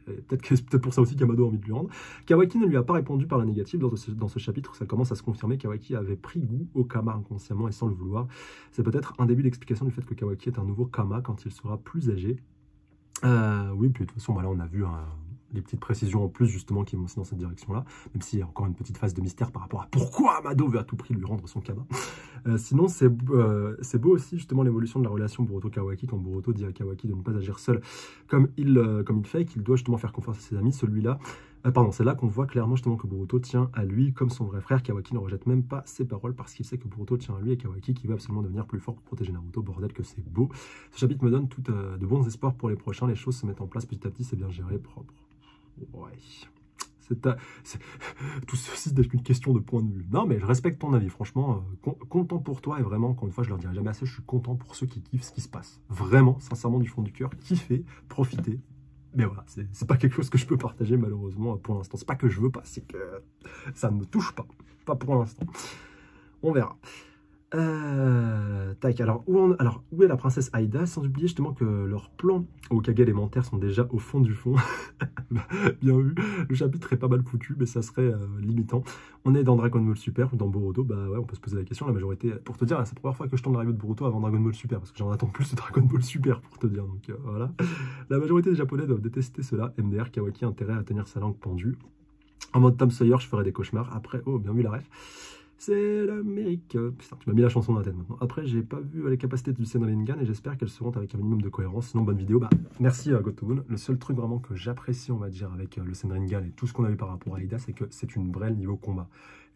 peut-être que c'est peut-être pour ça aussi qu'Amado a envie de lui rendre. Kawaki ne lui a pas répondu par la négative. Dans ce, dans ce chapitre, ça commence à se confirmer. Kawaki avait pris goût au Kama inconsciemment et sans le vouloir. C'est peut-être un début explication du fait que Kawaki est un nouveau Kama quand il sera plus âgé. Euh, oui, puis de toute façon, voilà, on a vu hein, les petites précisions en plus justement qui vont aussi dans cette direction-là, même s'il y a encore une petite phase de mystère par rapport à pourquoi Amado veut à tout prix lui rendre son Kama. Euh, sinon, euh, c'est beau aussi justement l'évolution de la relation Boruto-Kawaki, quand Boruto dit à Kawaki de ne pas agir seul comme il, comme il fait, qu'il doit justement faire confiance à ses amis, celui-là ah, pardon, c'est là qu'on voit clairement justement que Boruto tient à lui comme son vrai frère. Kawaki ne rejette même pas ses paroles parce qu'il sait que Boruto tient à lui et Kawaki qui veut absolument devenir plus fort pour protéger Naruto. Bordel que c'est beau. Ce chapitre me donne tout, euh, de bons espoirs pour les prochains. Les choses se mettent en place petit à petit, c'est bien géré, propre. Ouais. C'est *laughs* tout ceci n'est qu'une question de point de vue. Non, mais je respecte ton avis, franchement. Euh, content pour toi et vraiment, encore une fois, je leur dirai jamais assez, je suis content pour ceux qui kiffent ce qui se passe. Vraiment, sincèrement, du fond du cœur, kiffer, profiter, mais voilà, c'est pas quelque chose que je peux partager malheureusement pour l'instant. C'est pas que je veux pas, c'est que ça ne me touche pas. Pas pour l'instant. On verra. Euh, tac, alors où, est la princesse Aïda Sans oublier justement que leurs plans au Kage élémentaire sont déjà au fond du fond. *laughs* Bien vu, le chapitre est pas mal foutu, mais ça serait euh, limitant. On est dans Dragon Ball Super ou dans Boruto, bah ouais, on peut se poser la question. La majorité, pour te dire, c'est la première fois que je tombe dans la de Boruto avant Dragon Ball Super, parce que j'en attends plus de Dragon Ball Super pour te dire. Donc euh, voilà. La majorité des Japonais doivent détester cela. MDR, Kawaki, intérêt à tenir sa langue pendue. En mode Tom Sawyer, je ferai des cauchemars. Après, oh, bien vu la ref. C'est l'Amérique. Putain, tu m'as mis la chanson dans la tête maintenant. Après, j'ai pas vu les capacités du Senringan et j'espère qu'elles seront avec un minimum de cohérence. Sinon, bonne vidéo. Bah, merci à Gotoon. Le seul truc vraiment que j'apprécie, on va dire, avec euh, le Senringan et tout ce qu'on a vu par rapport à Aida, c'est que c'est une vraie niveau combat.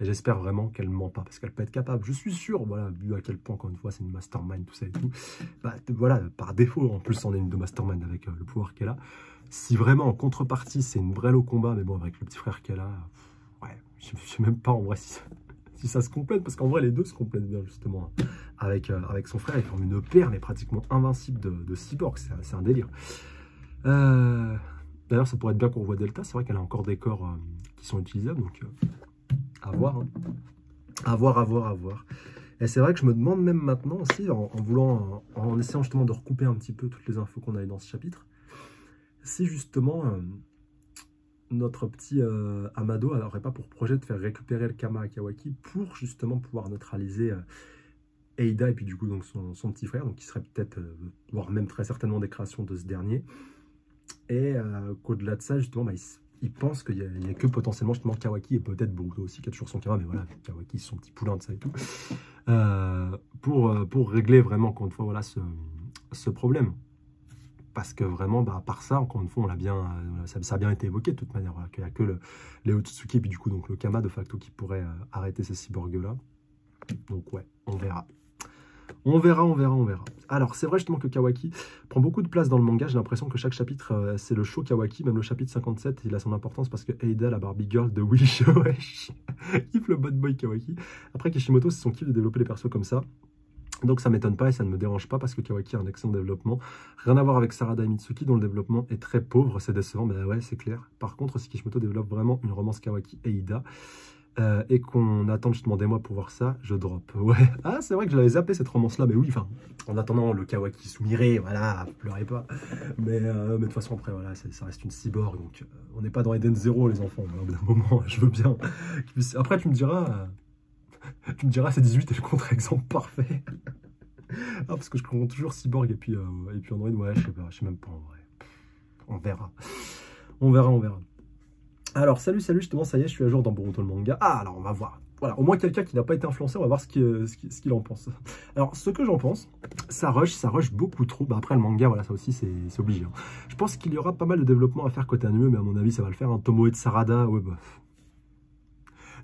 Et j'espère vraiment qu'elle ment pas, parce qu'elle peut être capable. Je suis sûr, voilà, vu à quel point, encore une fois, c'est une mastermind, tout ça et tout. Bah, voilà, par défaut, en plus, on est une de mastermind avec euh, le pouvoir qu'elle a. Si vraiment, en contrepartie, c'est une vraie au combat, mais bon, avec le petit frère qu'elle a, ouais, je sais même pas en vrai si si ça se complète, parce qu'en vrai, les deux se complètent bien, justement. Avec, euh, avec son frère, ils forment une paire, mais pratiquement invincible de, cyborg. C'est un délire. Euh, d'ailleurs, ça pourrait être bien qu'on voit Delta. C'est vrai qu'elle a encore des corps euh, qui sont utilisables, donc à voir. Hein. À voir, à voir, à voir. Et c'est vrai que je me demande même maintenant aussi, en, voulant, en, essayant justement de recouper un petit peu toutes les infos qu'on a dans ce chapitre, si justement notre petit euh, Amado n'aurait pas pour projet de faire récupérer le Kama Akawaki pour justement pouvoir neutraliser euh, Eida et puis du coup donc son, petit frère, donc qui serait peut-être, euh, voire même très certainement des créations de ce dernier. Et qu'au-delà de ça, justement, bah, il, pense qu'il n'y a, que potentiellement justement Kawaki et peut-être Boruto aussi qui a toujours son Kama, mais voilà, Kawaki, son petit poulain de ça et tout, pour, pour régler vraiment, encore une fois, voilà, ce problème parce que vraiment, bah, à part ça, encore une fois, on l'a bien, euh, ça, a bien été évoqué de toute manière, qu'il n'y a que le, Otsuki et puis du coup donc le Kama de facto qui pourrait euh, arrêter ces cyborgs-là. Donc ouais, on verra. On verra, on verra, on verra. Alors, c'est vrai justement que Kawaki prend beaucoup de place dans le manga. J'ai l'impression que chaque chapitre, euh, c'est le show Kawaki. Même le chapitre 57, il a son importance parce que Eida, la Barbie Girl de Wish, wesh, *laughs* kiffe le bad boy Kawaki. Après, Kishimoto, c'est son kiff de développer les persos comme ça. Donc ça m'étonne pas et ça ne me dérange pas parce que Kawaki a un excellent développement. Rien à voir avec Sarada Mitsuki dont le développement est très pauvre, c'est décevant, mais ouais c'est clair. Par contre, si Kishimoto développe vraiment une romance Kawaki et Ida, euh, et qu'on attend justement des mois pour voir ça, je drop. *laughs* Ouais, ah c'est vrai que je l'avais zappé cette romance-là, mais oui, enfin, en attendant le Kawaki Sumire, voilà, pleurez pas. Mais, euh, mais de toute façon, après, voilà, ça reste une cyborg, donc euh, on n'est pas dans Eden Zero, les enfants, au bout d'un moment, *laughs* je veux bien. Après, tu me diras, *laughs* tu me diras, c'est 18 et le contre-exemple parfait. *laughs* ah, parce que je compte toujours cyborg et puis, et puis Android, ouais, je sais même pas en vrai. On verra. On verra, on verra. Alors, salut, salut, justement, ça y est, je suis à jour dans Boruto le manga. Ah, alors, on va voir. Voilà, au moins quelqu'un qui n'a pas été influencé, on va voir ce euh, qu'il en pense. Alors, ce que j'en pense, ça rush, ça rush beaucoup trop. Bah, après, le manga, voilà, ça aussi, c'est obligé. Hein. Je pense qu'il y aura pas mal de développement à faire côté anime, mais à mon avis, ça va le faire. Hein. Tomoe de Sarada, ouais, bah...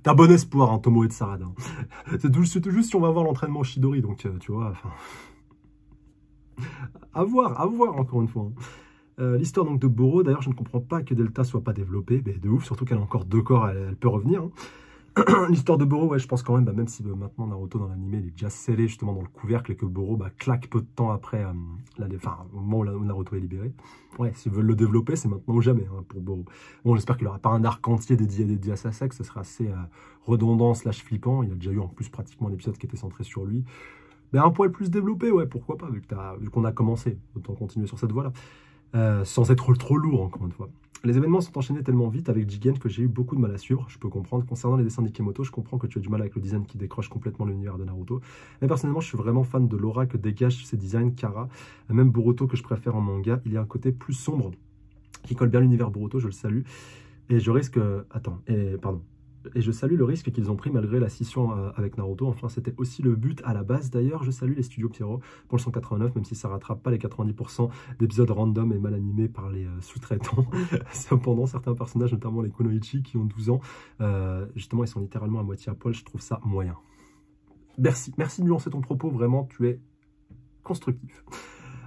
T'as bon espoir, hein, Tomoe de Sarada. *laughs* c'est tout, juste si on va voir l'entraînement Shidori, donc, euh, tu vois, enfin... à voir, à voir, encore une fois. Hein. Euh, l'histoire donc de Boro, d'ailleurs, je ne comprends pas que Delta soit pas développée, mais de ouf, surtout qu'elle a encore deux corps, elle, peut revenir. Hein. *clears throat* L'histoire de Boro, ouais, je pense quand même, bah, même si bah, maintenant Naruto dans l'anime, il est déjà scellé justement dans le couvercle et que Boro bah, claque peu de temps après, euh, au moment où, Naruto est libéré. Ouais, s'ils veulent le développer, c'est maintenant ou jamais hein, pour Boro. Bon, j'espère qu'il n'aura pas un arc entier dédié, dédié à sa sexe, ce sera assez euh, redondant slash flippant. Il a déjà eu en plus pratiquement un épisode qui était centré sur lui. Mais un poil plus développé, ouais, pourquoi pas, vu qu'on a commencé. Autant continuer sur cette voie-là. Euh, sans être trop lourd, encore une fois. Les événements sont enchaînés tellement vite avec Jigen que j'ai eu beaucoup de mal à suivre, je peux comprendre. Concernant les dessins d'Ikemoto, je comprends que tu as du mal avec le design qui décroche complètement l'univers de Naruto. Mais personnellement, je suis vraiment fan de l'aura que dégagent ces designs Kara. Même Boruto que je préfère en manga, il y a un côté plus sombre qui colle bien l'univers Boruto, je le salue. Et je risque... Attends, et, pardon et je salue le risque qu'ils ont pris malgré la scission euh, avec Naruto. Enfin, c'était aussi le but à la base. D'ailleurs, je salue les studios Pierrot pour le 189, même si ça rattrape pas les 90% d'épisodes random et mal animés par les euh, sous-traitants. *laughs* Cependant, certains personnages, notamment les Konoichi, qui ont 12 ans, euh, justement, ils sont littéralement à moitié à poil. Je trouve ça moyen. Merci. Merci de nuancer ton propos. Vraiment, tu es constructif.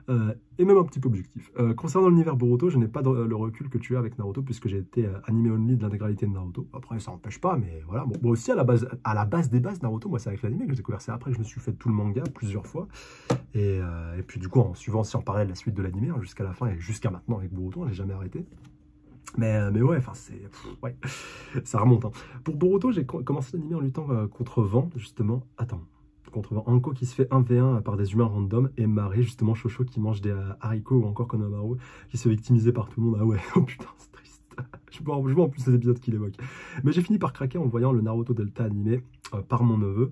Euh, et même un petit peu objectif. Euh, concernant l'univers Boruto, je n'ai pas le recul que tu as avec Naruto, puisque j'ai été euh, animé only de l'intégralité de Naruto. Après, ça n'empêche pas, mais voilà. Bon, moi aussi, à la, base, à la base des bases, Naruto, moi, c'est avec l'anime que j'ai découvert. Après je me suis fait tout le manga plusieurs fois. Et, puis, du coup, en suivant si en parallèle la suite de l'anime, hein, jusqu'à la fin et jusqu'à maintenant avec Boruto, j'ai jamais arrêté. Mais, mais ouais, enfin, c'est. Ouais, *laughs* ça remonte. Hein. Pour Boruto, j'ai commencé l'anime en luttant contre vent, justement. Attends, contre Anko qui se fait 1v1 par des humains random et Marie, justement Chocho qui mange des euh, haricots ou encore Konohamaru qui se fait par tout le monde. Ah ouais, *laughs* oh putain, c'est triste. *laughs* je, vois, en plus ces épisodes qu'il évoque. Mais j'ai fini par craquer en voyant le Naruto Delta animé euh, par mon neveu.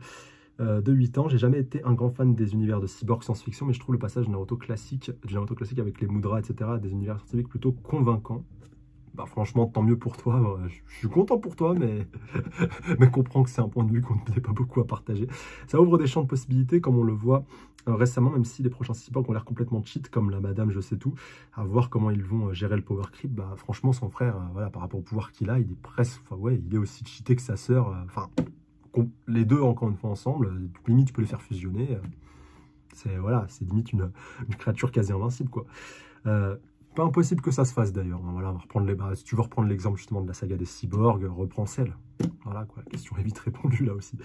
Euh, de 8 ans, j'ai jamais été un grand fan des univers de cyborg science-fiction, mais je trouve le passage Naruto classique, du Naruto classique avec les Mudras, etc., des univers scientifiques plutôt convaincant. Bah, franchement, tant mieux pour toi. Je suis content pour toi, *laughs* mais, comprends que c'est un point de vue qu'on ne pas beaucoup à partager. Ça ouvre des champs de possibilités, comme on le voit euh, récemment, même si les prochains cyborgs ont l'air complètement cheat, comme la madame je sais tout, à voir comment ils vont euh, gérer le power creep. Bah, franchement, son frère, euh, voilà, par rapport au pouvoir qu'il a, il est presque, enfin ouais, il est aussi cheaté que sa sœur. Enfin, les deux, encore une fois, ensemble, limite, tu peux les faire fusionner. C'est voilà, c'est limite une, une, créature quasi invincible, quoi. Impossible que ça se fasse d'ailleurs. Hein. Voilà, on reprendre les bases. Si tu veux reprendre l'exemple justement de la saga des cyborgs, reprends celle. Voilà quoi, question est vite répondue là aussi.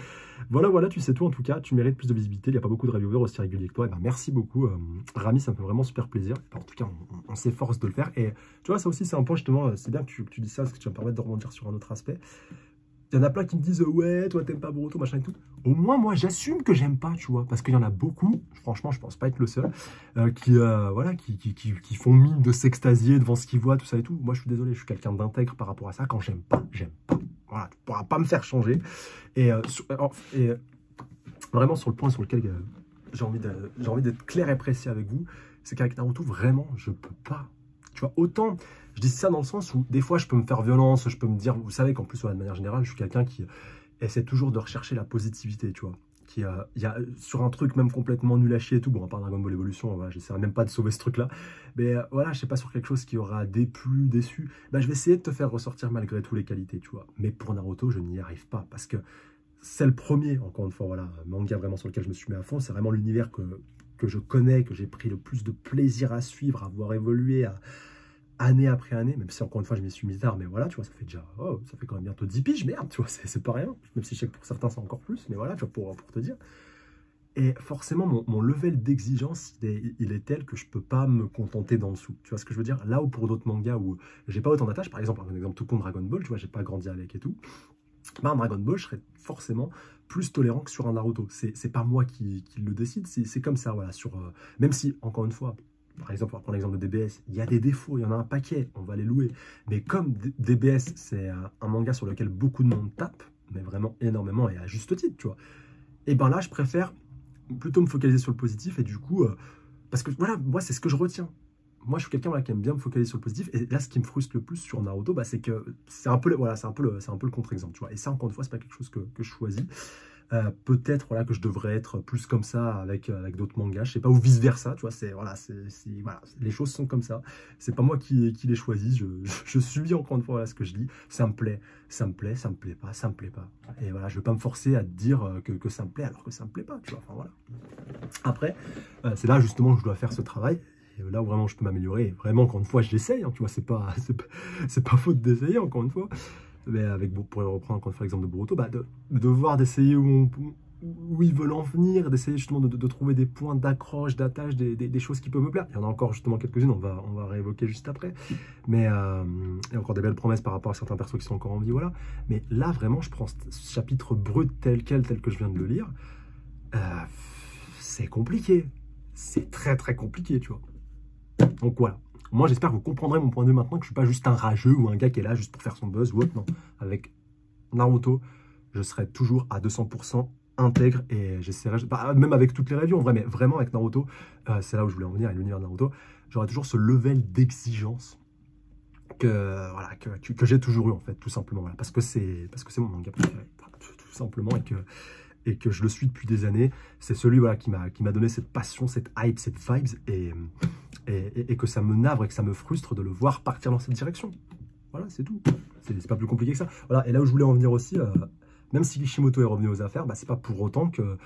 Voilà, voilà, tu sais tout en tout cas. Tu mérites plus de visibilité. Il n'y a pas beaucoup de reviewers aussi réguliers que toi. Et ben, merci beaucoup. Euh, Rami, ça me fait vraiment super plaisir. En tout cas, on, s'efforce de le faire. Et tu vois, ça aussi, c'est un point justement. Euh, c'est bien que tu, que dis ça parce que tu vas me permettre de rebondir sur un autre aspect. Il y en a plein qui me disent ouais, toi t'aimes pas Boruto, machin et tout. Au moins, moi j'assume que j'aime pas, tu vois, parce qu'il y en a beaucoup, franchement, je pense pas être le seul, euh, qui, euh, voilà, qui, qui, qui, font mine de s'extasier devant ce qu'ils voient, tout ça et tout. Moi je suis désolé, je suis quelqu'un d'intègre par rapport à ça. Quand j'aime pas, j'aime pas. Voilà, tu pourras pas me faire changer. Et, euh, et vraiment sur le point sur lequel j'ai envie d'être clair et précis avec vous, c'est qu'avec Naruto, vraiment, je peux pas. Tu vois, autant je dis ça dans le sens où des fois je peux me faire violence, je peux me dire, vous savez qu'en plus, de manière générale, je suis quelqu'un qui essaie toujours de rechercher la positivité, tu vois. Qui, euh, y a sur un truc même complètement nul à chier et tout, bon, à part Dragon Ball Evolution, voilà, j'essaierai même pas de sauver ce truc-là, mais euh, voilà, je sais pas sur quelque chose qui aura déplu, déçu, bah, je vais essayer de te faire ressortir malgré tout les qualités, tu vois. Mais pour Naruto, je n'y arrive pas, parce que c'est le premier, encore une fois, voilà, manga vraiment sur lequel je me suis mis à fond, c'est vraiment l'univers que, que je connais, que j'ai pris le plus de plaisir à suivre, à voir évoluer, à, année après année, même si encore une fois je m'y suis mis tard, mais voilà, tu vois, ça fait déjà, oh, ça fait quand même bientôt 10 piges, merde, tu vois, c'est pas rien, même si je sais que pour certains c'est encore plus, mais voilà, tu vois, pour, te dire. Et forcément, mon, level d'exigence, il est, tel que je peux pas me contenter d'en dessous. Tu vois ce que je veux dire? Là où pour d'autres mangas où j'ai pas autant d'attaches, par exemple, un exemple tout con Dragon Ball, tu vois, j'ai pas grandi avec et tout. Bah, un Dragon Ball, je serais forcément plus tolérant que sur un Naruto. C'est pas moi qui, le décide, c'est comme ça, voilà. Sur, euh, même si, encore une fois, par exemple, on va prendre l'exemple de DBS, il y a des défauts, il y en a un paquet, on va les louer. Mais comme DBS, c'est un manga sur lequel beaucoup de monde tape, mais vraiment énormément et à juste titre, tu vois, et ben là, je préfère plutôt me focaliser sur le positif et du coup, euh, parce que voilà, moi, c'est ce que je retiens. Moi, je suis quelqu'un qui aime bien me focaliser sur le positif. Et là, ce qui me frustre le plus sur Naruto, bah, c'est que c'est un peu, le, voilà, le contre-exemple, tu vois. Et ça, encore une fois, c'est pas quelque chose que, que je choisis. Euh, peut-être voilà que je devrais être plus comme ça avec euh, avec d'autres mangas, je sais pas ou vice versa, tu vois, c'est voilà, c'est les choses sont comme ça. C'est pas moi qui, les choisis, je, je, subis encore une fois ce que je dis, ça me plaît, ça me plaît, ça me plaît pas, ça me plaît pas. Et voilà, je vais pas me forcer à dire euh, que, que ça me plaît alors que ça me plaît pas, tu vois. Enfin voilà. Après, c'est là justement que je dois faire ce travail et là où vraiment je peux m'améliorer. Vraiment, encore une fois, je l'essaye, hein, tu vois, *laughs* c'est pas, c'est pas, faute d'essayer, encore une fois mais avec, pour reprendre encore une fois l'exemple de Boruto, bah de, voir, d'essayer où, ils veulent en venir, d'essayer justement de, trouver des points d'accroche, d'attache, des, des, choses qui peuvent me plaire. Il y en a encore justement quelques-unes, on va, on va réévoquer juste après. Mais euh, il y a encore des belles promesses par rapport à certains persos qui sont encore en vie, voilà. Mais là, vraiment, je prends ce chapitre brut tel quel, tel que je viens de le lire. Euh, c'est compliqué. C'est très très compliqué, tu vois. Donc voilà. Moi, j'espère que vous comprendrez mon point de vue maintenant, que je ne suis pas juste un rageux ou un gars qui est là juste pour faire son buzz ou autre. Non, avec Naruto, je serai toujours à 200% intègre et j'essaierai, même avec toutes les reviews en vrai, mais vraiment avec Naruto, euh, c'est là où je voulais en venir, avec l'univers Naruto, j'aurai toujours ce level d'exigence que, voilà, que, j'ai toujours eu en fait, tout simplement, parce que c'est mon manga préféré, tout simplement, et que et que je le suis depuis des années. C'est celui voilà, qui m'a donné cette passion, cette hype, cette vibes, et, et, que ça me navre et que ça me frustre de le voir partir dans cette direction. Voilà, c'est tout. C'est pas plus compliqué que ça. Voilà, et là où je voulais en venir aussi, euh, même si Kishimoto est revenu aux affaires, bah, c'est pas pour autant que...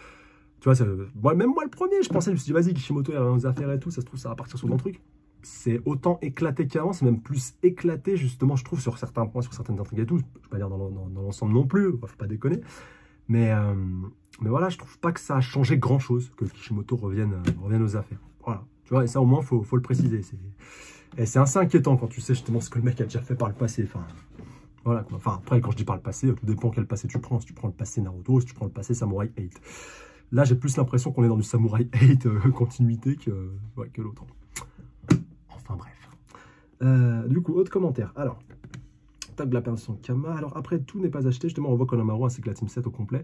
Tu vois, même moi le premier, je pensais, je me suis dit, vas-y, Kishimoto est revenu aux affaires et tout, ça se trouve, ça va partir sur mon truc. C'est autant éclaté qu'avant, c'est même plus éclaté, justement, je trouve, sur certains points, sur certaines intrigues et tout. Je ne vais pas dire dans, l'ensemble non plus, faut pas déconner. Mais, euh, mais voilà, je trouve pas que ça a changé grand-chose que Kishimoto revienne, euh, revienne aux affaires. Voilà. Tu vois, et ça au moins, faut, faut, le préciser. Et c'est assez inquiétant quand tu sais justement ce que le mec a déjà fait par le passé. Enfin, voilà. Enfin, après, quand je dis par le passé, tout dépend quel passé tu prends. Si tu prends le passé Naruto, si tu prends le passé Samurai 8. Là, j'ai plus l'impression qu'on est dans du Samurai *laughs* 8 euh, continuité que, que l'autre. Enfin bref. du coup, autre commentaire. Alors, de la personne Kama. Alors après, tout n'est pas acheté. Justement, on voit Konamaru ainsi que la Team 7 au complet.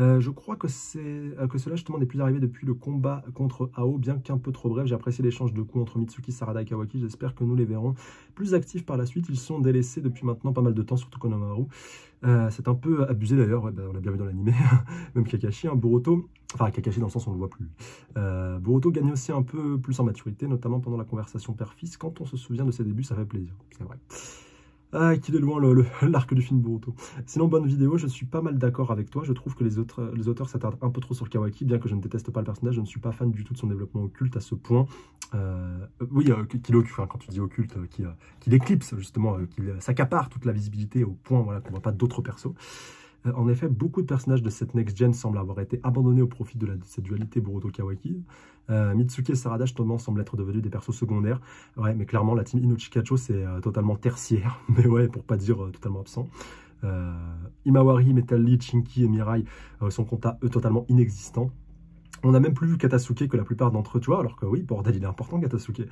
Euh, je crois que, euh, que cela justement n'est plus arrivé depuis le combat contre AO, bien qu'un peu trop bref. J'ai apprécié l'échange de coups entre Mitsuki, Sarada et Kawaki. J'espère que nous les verrons plus actifs par la suite. Ils sont délaissés depuis maintenant pas mal de temps, surtout Konamaru. Euh, c'est un peu abusé d'ailleurs, bah, on l'a bien vu dans l'animé, *laughs* même Kakashi, hein, Boruto, enfin Kakashi dans le sens on ne le voit plus. Euh, Boruto gagne aussi un peu plus en maturité, notamment pendant la conversation père-fils. Quand on se souvient de ses débuts, ça fait plaisir, c'est vrai. Ah, qu'il est loin *laughs* l'arc du film Boruto. Sinon, bonne vidéo, je suis pas mal d'accord avec toi. Je trouve que les, auteurs s'attardent un peu trop sur Kawaki, bien que je ne déteste pas le personnage, je ne suis pas fan du tout de son développement occulte à ce point. Euh, oui, euh, qu'il occulte, quand tu dis occulte, euh, qu'il éclipse justement, qu'il s'accapare toute la visibilité au point voilà, qu'on ne voit pas d'autres persos. Euh, en effet, beaucoup de personnages de cette next-gen semblent avoir été abandonnés au profit de, cette dualité Boruto-Kawaki. Euh, Mitsuki et Sarada, justement, semblent être devenus des persos secondaires. Ouais, mais clairement, la team Inuchikacho, c'est euh, totalement tertiaire. *laughs* Mais ouais, pour pas dire totalement absent. Imawari, Metal Lee, Chinky et Mirai sont eux totalement inexistants. On n'a même plus vu Katasuke que la plupart d'entre eux, tu vois, alors que oui, bordel, il est important Katasuke.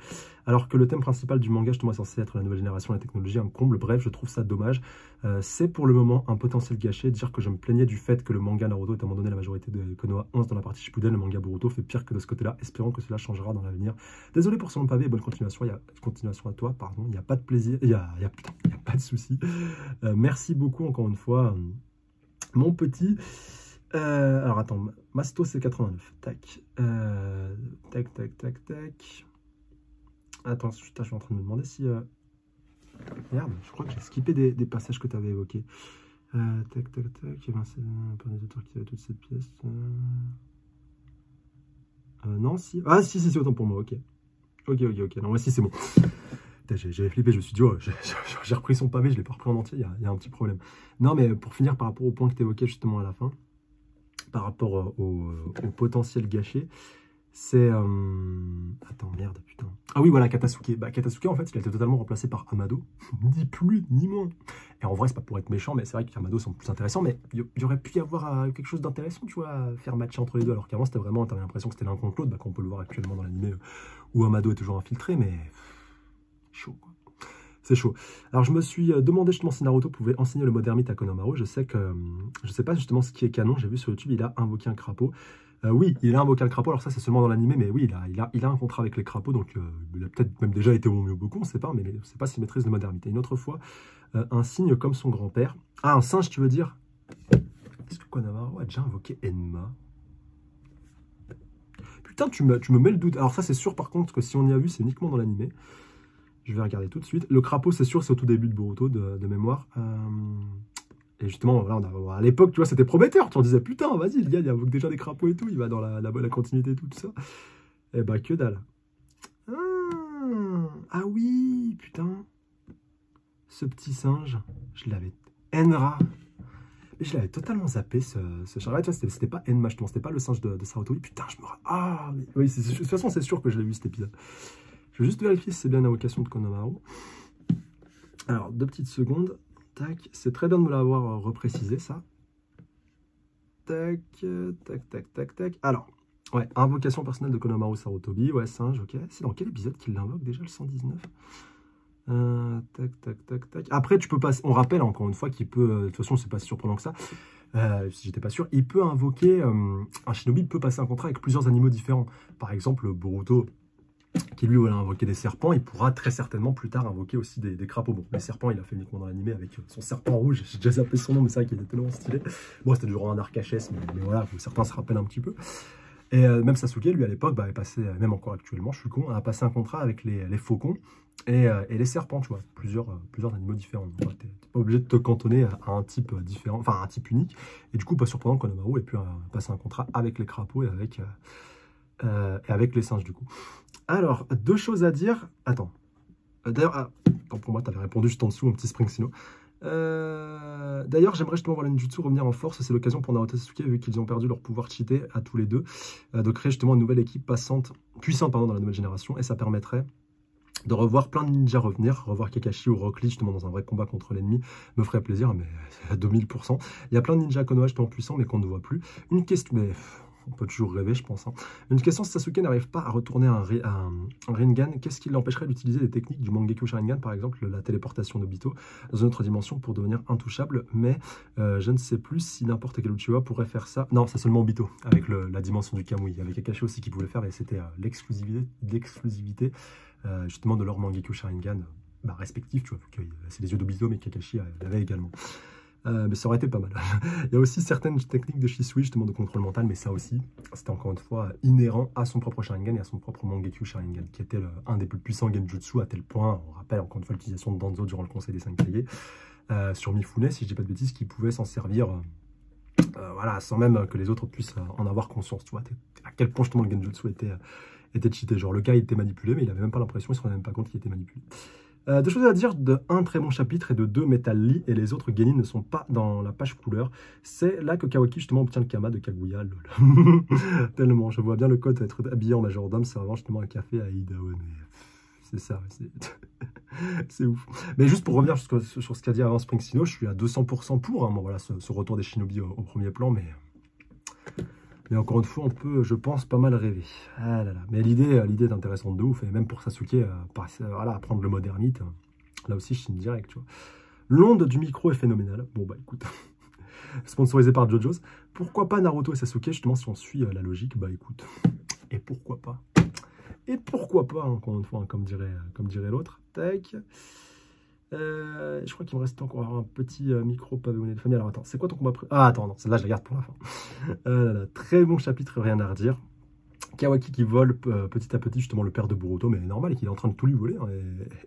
Alors que le thème principal du manga, justement, est censé être la nouvelle génération, la technologie, un comble. Bref, je trouve ça dommage. Euh, c'est pour le moment un potentiel gâché. Dire que je me plaignais du fait que le manga Naruto ait abandonné la majorité de Konoha 11 dans la partie Shippuden, le manga Boruto fait pire que de ce côté-là. Espérons que cela changera dans l'avenir. Désolé pour son pavé, bonne continuation. Y a, continuation à toi, pardon. Il n'y a pas de plaisir, il y a, pas de souci. Euh, merci beaucoup encore une fois, mon petit. Euh, alors attends, Masto c'est 89. Tac. Euh, tac, tac, tac, tac. Attends, je, suis en train de me demander si... Euh, merde, je crois que j'ai skippé des, passages que tu avais évoqués. tac, tac, tac. Il y avait un, peu des auteurs qui avaient toute cette pièce. non, si. Ah, si, si, c'est autant pour moi, ok. Ok, ok, ok. Non, moi, si, c'est bon. J'avais flippé, je me suis dit, oh, *laughs* j'ai repris son pavé, je l'ai pas repris en entier, il y, y, a, un petit problème. Non, mais pour finir, par rapport au point que tu évoquais justement à la fin, par rapport au, potentiel gâché, c'est... Attends, merde, putain. Ah oui, voilà, Katasuke. Bah, Katasuke, en fait, il a été totalement remplacé par Amado. *laughs* ni plus, ni moins. Et en vrai, c'est pas pour être méchant, mais c'est vrai qu'Amado sont plus intéressants. Mais il y, aurait pu y avoir quelque chose d'intéressant, tu vois, à faire matcher entre les deux. Alors qu'avant, c'était vraiment, t'avais l'impression que c'était l'un contre l'autre, bah, qu'on peut le voir actuellement dans l'anime où Amado est toujours infiltré, mais... Chaud, quoi. C'est chaud. Alors je me suis euh, demandé justement si Naruto pouvait enseigner le mode ermite à Konohamaru. Je sais que euh, je sais pas justement ce qui est canon. J'ai vu sur YouTube, il a invoqué un crapaud. Euh, oui, il a invoqué un crapaud. Alors ça, c'est seulement dans l'animé, mais oui, il a, il a, il a un contrat avec les crapauds. Donc il a peut-être même déjà été au mieux beaucoup, on ne sait pas, mais ne sait pas s'il maîtrise le mode ermite. une autre fois, un signe comme son grand-père. Ah, un singe, tu veux dire? Est-ce que Konohamaru a déjà invoqué Enma? Putain, tu me, tu me mets le doute. Alors ça, c'est sûr par contre que si on y a vu, c'est uniquement dans l'animé. Je vais regarder tout de suite. Le crapaud, c'est sûr, c'est au tout début de Boruto, de, mémoire. Euh, et justement, à l'époque, tu vois, c'était prometteur. Tu en disais, putain, vas-y, le gars, il invoque déjà des crapauds et tout. Il va dans la, la, continuité et tout, ça. Et eh bah, que dalle. Ah, ah, oui, putain. Ce petit singe, je l'avais... Enra. Mais je l'avais totalement zappé, ce, ce charade. C'était pas Enma, justement. C'était pas le singe de, de. Putain, je me... Ah, mais... Oui, de toute façon, c'est sûr que je l'ai vu, cet épisode. Je vais juste vérifier si c'est bien l'invocation de Konohamaru. Alors, deux petites secondes. Tac, c'est très bien de me l'avoir euh, reprécisé, ça. Tac, tac, tac, tac, tac. Alors, ouais, invocation personnelle de Konohamaru Sarutobi. Ouais, singe, ok. C'est dans quel épisode qu'il l'invoque déjà, le 119 euh, tac, tac, tac, tac. Après, tu peux passer. On rappelle encore une fois qu'il peut. Euh, de toute façon, c'est pas si surprenant que ça. si j'étais pas sûr, il peut invoquer. un shinobi peut passer un contrat avec plusieurs animaux différents. Par exemple, Boruto qui lui a invoqué des serpents, il pourra très certainement plus tard invoquer aussi des, crapauds. Bon, les serpents, il a fait uniquement dans l'animé avec son serpent rouge, *laughs* j'ai déjà zappé son nom, mais c'est vrai qu'il était tellement stylé. Bon, c'était du roman d'Arcachès, mais, mais, voilà, certains se rappellent un petit peu. Et euh, même Sasuke, lui, à l'époque, bah, est passé, même encore actuellement, je suis con, a passé un contrat avec les, faucons euh, et, les serpents, tu vois, plusieurs, euh, animaux différents. Tu n'es pas obligé de te cantonner à un type différent, enfin un type unique. Et du coup, pas surprenant qu'Onamaru ait pu passer un contrat avec les crapauds et avec, et avec les singes, du coup. Alors, deux choses à dire. Attends. Euh, d'ailleurs, ah, pour moi, tu avais répondu juste en dessous, un petit spring sino. Euh, d'ailleurs, j'aimerais justement voir ninjutsu revenir en force. C'est l'occasion pour Naruto Sasuke, vu qu'ils ont perdu leur pouvoir cheaté à tous les deux, euh, de créer justement une nouvelle équipe passante, puissante pardon, dans la nouvelle génération. Et ça permettrait de revoir plein de ninjas revenir, revoir Kakashi ou Rock Lee justement dans un vrai combat contre l'ennemi, me ferait plaisir, mais *laughs* à 2000%. Il y a plein de ninjas Konoha justement puissants, mais qu'on ne voit plus. Une question, mais on peut toujours rêver, je pense. Hein. Une question, si Sasuke n'arrive pas à retourner un, Rinnegan, qu'est-ce qui l'empêcherait d'utiliser les techniques du Mangekyou Sharingan, par exemple la téléportation d'Obito, dans une autre dimension pour devenir intouchable? Mais euh, je ne sais plus si n'importe quel Uchiwa pourrait faire ça. Non, c'est seulement Obito, avec la dimension du Kamui. Il y avait Kakashi aussi qui pouvait faire, et c'était euh, l'exclusivité euh, justement de leur Mangekyou Sharingan bah, respectif, tu vois, c'est les yeux d'Obito, mais Kakashi l'avait également. Euh, mais ça aurait été pas mal. *laughs* Il y a aussi certaines techniques de Shisui, justement, de contrôle mental, mais ça aussi, c'était encore une fois inhérent à son propre Sharingan et à son propre Mangekyo Sharingan, qui était un des plus puissants Genjutsu à tel point, on rappelle encore une fois l'utilisation de Danzo durant le Conseil des 5 cahiers, euh, sur Mifune, si je dis pas de bêtises, qui pouvait s'en servir, euh, voilà, sans même que les autres puissent en avoir conscience, tu vois, à quel point justement le Genjutsu était, était cheaté. Genre, le gars, il était manipulé, mais il avait même pas l'impression, il se rendait même pas compte qu'il était manipulé. Euh, deux choses à dire de un très bon chapitre et de deux Metal Lee et les autres Genin ne sont pas dans la page couleur. C'est là que Kawaki justement obtient le Kama de Kaguya. *laughs* Tellement, je vois bien le code être habillé en majordome servant justement un café à Idaho. C'est ça, *laughs* c'est ouf. Mais juste pour revenir sur, ce qu'a dit avant Spring Sino, je suis à 200% pour hein, voilà, ce, retour des shinobi au premier plan, mais mais encore une fois, on peut, je pense, pas mal rêver. Ah. Mais l'idée euh, est intéressante de ouf. Et même pour Sasuke, euh, euh, voilà, prendre le mode ermite, là aussi, je signe direct, tu vois. L'onde du micro est phénoménale. Bon, bah écoute, *laughs* sponsorisé par JoJo's. Pourquoi pas Naruto et Sasuke, justement, si on suit la logique Bah écoute, et pourquoi pas? Et pourquoi pas, encore une fois, hein, comme dirait, comme dirait l'autre. Tac. Euh, je crois qu'il me reste encore un petit euh, micro pavillonné de famille. Alors attends, c'est quoi ton combat Ah attends, non, celle-là je la garde pour la fin. *laughs* Euh, très bon chapitre, rien à redire. Kawaki qui vole petit à petit justement le père de Boruto, mais normal qu'il est en train de tout lui voler, hein,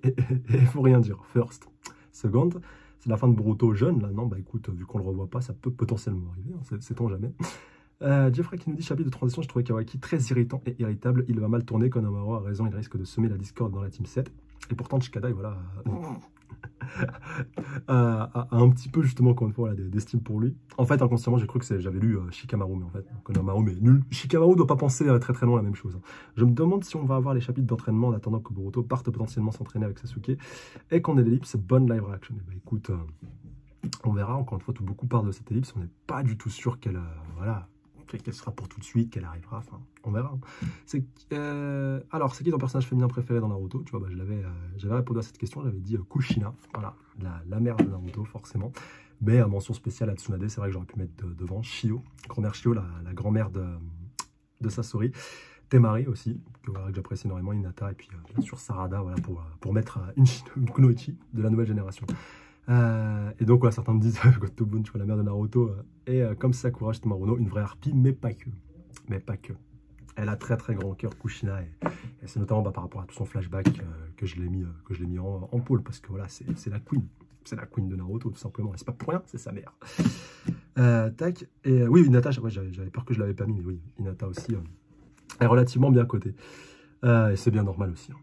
et il faut rien dire. First. Second, c'est la fin de Boruto jeune, là, non, bah écoute, vu qu'on le revoit pas, ça peut potentiellement arriver, hein, sait-on jamais. Euh, Jeffrey qui nous dit chapitre de transition, je trouvais Kawaki très irritant et irritable. Il va mal tourner. Konomaro a raison, il risque de semer la discorde dans la team 7. Et pourtant, Chikadai, voilà, *laughs* a, un petit peu justement, encore une fois, d'estime pour lui. En fait, inconsciemment, j'ai cru que j'avais lu euh, Shikamaru, mais en fait, Konomaro, mais nul. Shikamaru doit pas penser euh, très très loin la même chose. Hein. Je me demande si on va avoir les chapitres d'entraînement en attendant que Boruto parte potentiellement s'entraîner avec Sasuke et qu'on ait l'ellipse bonne live reaction. Eh ben, écoute, euh, on verra. Encore une fois, tout beaucoup parlent de cette ellipse. On n'est pas du tout sûr qu'elle, voilà, qu'elle sera pour tout de suite, qu'elle arrivera, enfin, on verra. Hein. Euh, alors, c'est qui ton personnage féminin préféré dans Naruto? Tu vois, bah, euh, j'avais répondu à cette question, j'avais dit euh, Kushina, voilà, la, mère de Naruto, forcément. Mais à mention spéciale à Tsunade, c'est vrai que j'aurais pu mettre devant Shio, grand-mère Shio, la, grand-mère de, de Sasori. Temari aussi, que, j'apprécie énormément, Inata, et puis bien sûr Sarada, voilà, pour, pour mettre une, une Kunoichi de la nouvelle génération. Euh, et donc, certains me disent *laughs* Gotobun, tu vois, la mère de Naruto, euh, et euh, comme Sakura, justement, Maruno, une vraie harpie, mais pas que. Mais pas que. Elle a très très grand cœur, Kushina, et, c'est notamment bah, par rapport à tout son flashback que je l'ai mis, que je l'ai mis en, pôle, parce que voilà, c'est la queen. C'est la queen de Naruto, tout simplement. C'est pas pour rien, c'est sa mère. tac. Et oui, Inata, j'avais peur que je l'avais pas mis, mais oui, Inata aussi est relativement bien cotée. et c'est bien normal aussi. Hein.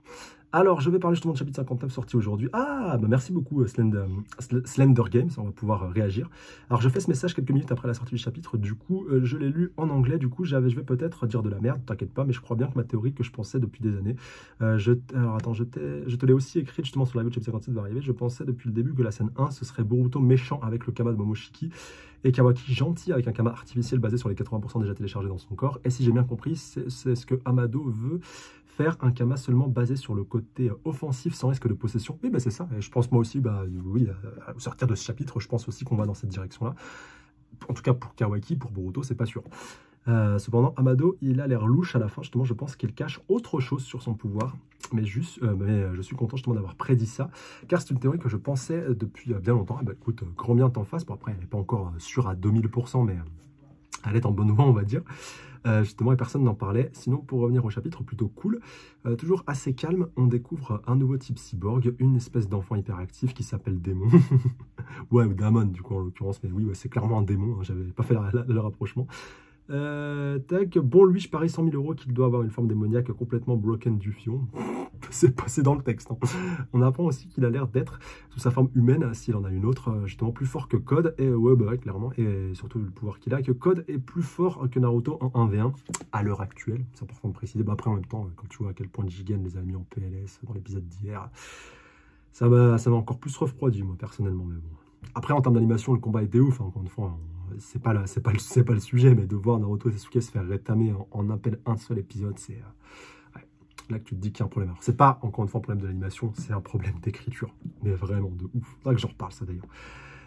Alors, je vais parler justement de chapitre 59 sorti aujourd'hui. Ah, bah merci beaucoup euh, Slender, Slender Games, on va pouvoir euh, réagir. Alors, je fais ce message quelques minutes après la sortie du chapitre, du coup, euh, je l'ai lu en anglais, du coup, je vais peut-être dire de la merde, t'inquiète pas, mais je crois bien que ma théorie que je pensais depuis des années, je, alors attends, je, je te l'ai aussi écrit justement sur la vidéo de chapitre 57 va arriver, je pensais depuis le début que la scène 1, ce serait Boruto méchant avec le Kama de Momoshiki, et Kawaki gentil avec un Kama artificiel basé sur les 80% déjà téléchargés dans son corps, et si j'ai bien compris, c'est ce que Amado veut faire un Kama seulement basé sur le côté euh, offensif sans risque de possession. Oui, bah, c'est ça. Et je pense moi aussi, bah, oui, à sortir de ce chapitre, je pense aussi qu'on va dans cette direction-là. En tout cas, pour Kawaki, pour Boruto, c'est pas sûr. Euh, cependant, Amado, il a l'air louche à la fin. Justement, je pense qu'il cache autre chose sur son pouvoir. Mais, juste, euh, mais je suis content justement d'avoir prédit ça. Car c'est une théorie que je pensais depuis bien longtemps. Eh écoute, grand bien t'en face. Bon, après, elle n'est pas encore sûre à 2000%, mais elle est en bonne voie, on va dire. Euh, justement, et personne n'en parlait. Sinon, pour revenir au chapitre, plutôt cool, euh, toujours assez calme, on découvre un nouveau type cyborg, une espèce d'enfant hyperactif qui s'appelle Démon. *laughs* ouais, ou Damon, du coup, en l'occurrence, mais oui, c'est clairement un démon, hein, j'avais pas fait le rapprochement. Euh, tac, bon, lui, je parie 100 000 euros qu'il doit avoir une forme démoniaque complètement broken du fion. *laughs* c'est passé dans le texte. Hein. On apprend aussi qu'il a l'air d'être, sous sa forme humaine, s'il en a une autre, euh, justement plus fort que Code. Et ouais, bah clairement, et surtout le pouvoir qu'il a, que Code est plus fort que Naruto en 1v1 à l'heure actuelle. C'est important de préciser. Bah, après, en même temps, quand tu vois à quel point Jigen les a mis en PLS dans l'épisode d'hier, ça m'a encore plus refroidi, moi, personnellement. Mais bon. Après, en termes d'animation, le combat était ouf. Hein, encore une fois, c'est pas, c'est pas, le, pas le sujet, mais de voir Naruto et Sasuke se faire rétamer en, un seul épisode, c'est... Euh, là que tu te dis qu'il y a un problème. Alors, c'est pas, encore une fois, un problème de l'animation, c'est un problème d'écriture. Mais vraiment de ouf. C'est que j'en reparle, ça, d'ailleurs.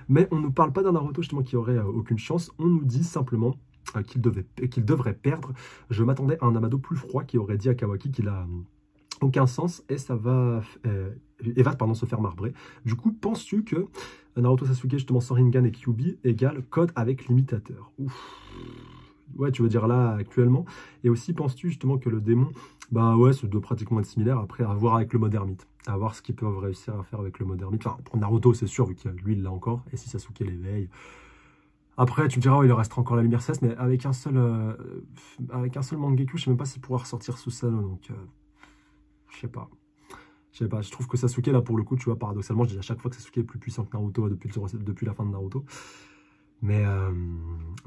Mais on ne parle pas d'un Naruto, justement, qui aurait euh, aucune chance. On nous dit simplement euh, qu'il qu'il devrait perdre. Je m'attendais à un Amado plus froid qui aurait dit à Kawaki qu'il a aucun sens et ça va et va pardon, se faire marbrer. Du coup, penses-tu que Naruto Sasuke, justement, Ringan et Kyubi égale code avec limitateur? Ouf. Ouais, tu veux dire là, actuellement? Et aussi, penses-tu justement que le démon, bah ouais, ça doit pratiquement être similaire, après à voir avec le Modermite. À voir ce qu'ils peuvent réussir à faire avec le Modermite. Enfin, pour Naruto, c'est sûr, vu qu'il lui, il l'a encore. Et si Sasuke l'éveille... Après, tu me diras, il restera encore la lumière 16, mais avec un seul, euh, avec un seul Mangekyou, je sais même pas s'il pourra ressortir sous ça, donc... Euh, je sais pas. Je sais pas, je trouve que Sasuke, là, pour le coup, tu vois, paradoxalement, je dis à chaque fois que Sasuke est plus puissant que Naruto depuis, depuis la fin de Naruto. Mais, euh,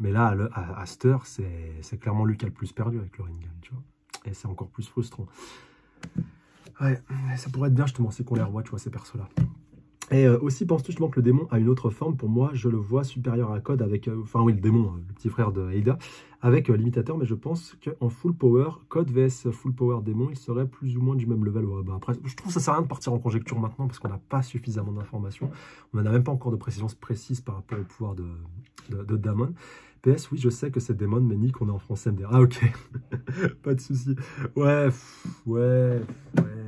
là, à, à, heure, c'est clairement lui qui a le plus perdu avec le Rinnegan, tu vois. Et c'est encore plus frustrant. Ouais, ça pourrait être bien, justement, c'est qu'on les revoit, tu vois, ces persos-là. Et euh, aussi, penses-tu justement que le démon a une autre forme Pour moi, je le vois supérieur à Code avec... Euh, enfin oui, le démon, le petit frère de Eida, avec euh, limitateur, mais je pense qu'en full power, Code vs full power démon, il serait plus ou moins du même level. bah, après, je trouve que ça sert à rien de partir en conjecture maintenant, parce qu'on n'a pas suffisamment d'informations. On n'a même pas encore de précision précise par rapport au pouvoir de, Damon. PS, oui, je sais que c'est Démon, mais Nick, on est en français MDR. Ah, ok. *laughs* pas de souci. Ouais, ouais, ouais.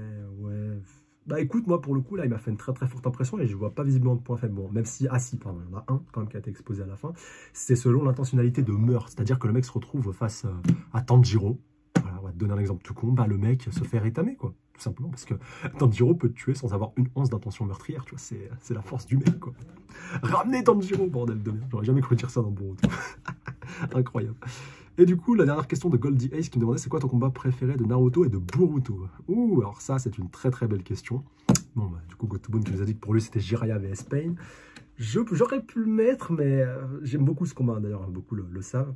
Bah écoute, moi pour le coup, là, il m'a fait une très très forte impression et je vois pas visiblement de point faible. Bon, même si, ah si, pardon, il y en a un quand même qui a été exposé à la fin. C'est selon l'intentionnalité de meurtre, c'est-à-dire que le mec se retrouve face euh, à Tanjiro. Voilà, on va te donner un exemple tout con, bah le mec se fait rétamer, quoi. Tout simplement parce que *laughs* Tanjiro peut te tuer sans avoir une once d'intention meurtrière, tu vois, c'est la force du mec, quoi. Ramenez Tanjiro, bordel de merde. J'aurais jamais cru dire ça dans Boruto. *laughs* Incroyable. Et du coup, la dernière question de Goldie Ace qui me demandait c'est quoi ton combat préféré de Naruto et de Boruto? Ouh, alors ça, c'est une très très belle question. Bon, bah, du coup, Gotobun qui nous a dit que pour lui, c'était Jiraiya vs Pain. J'aurais pu le mettre, mais euh, j'aime beaucoup ce combat, d'ailleurs, beaucoup le, savent.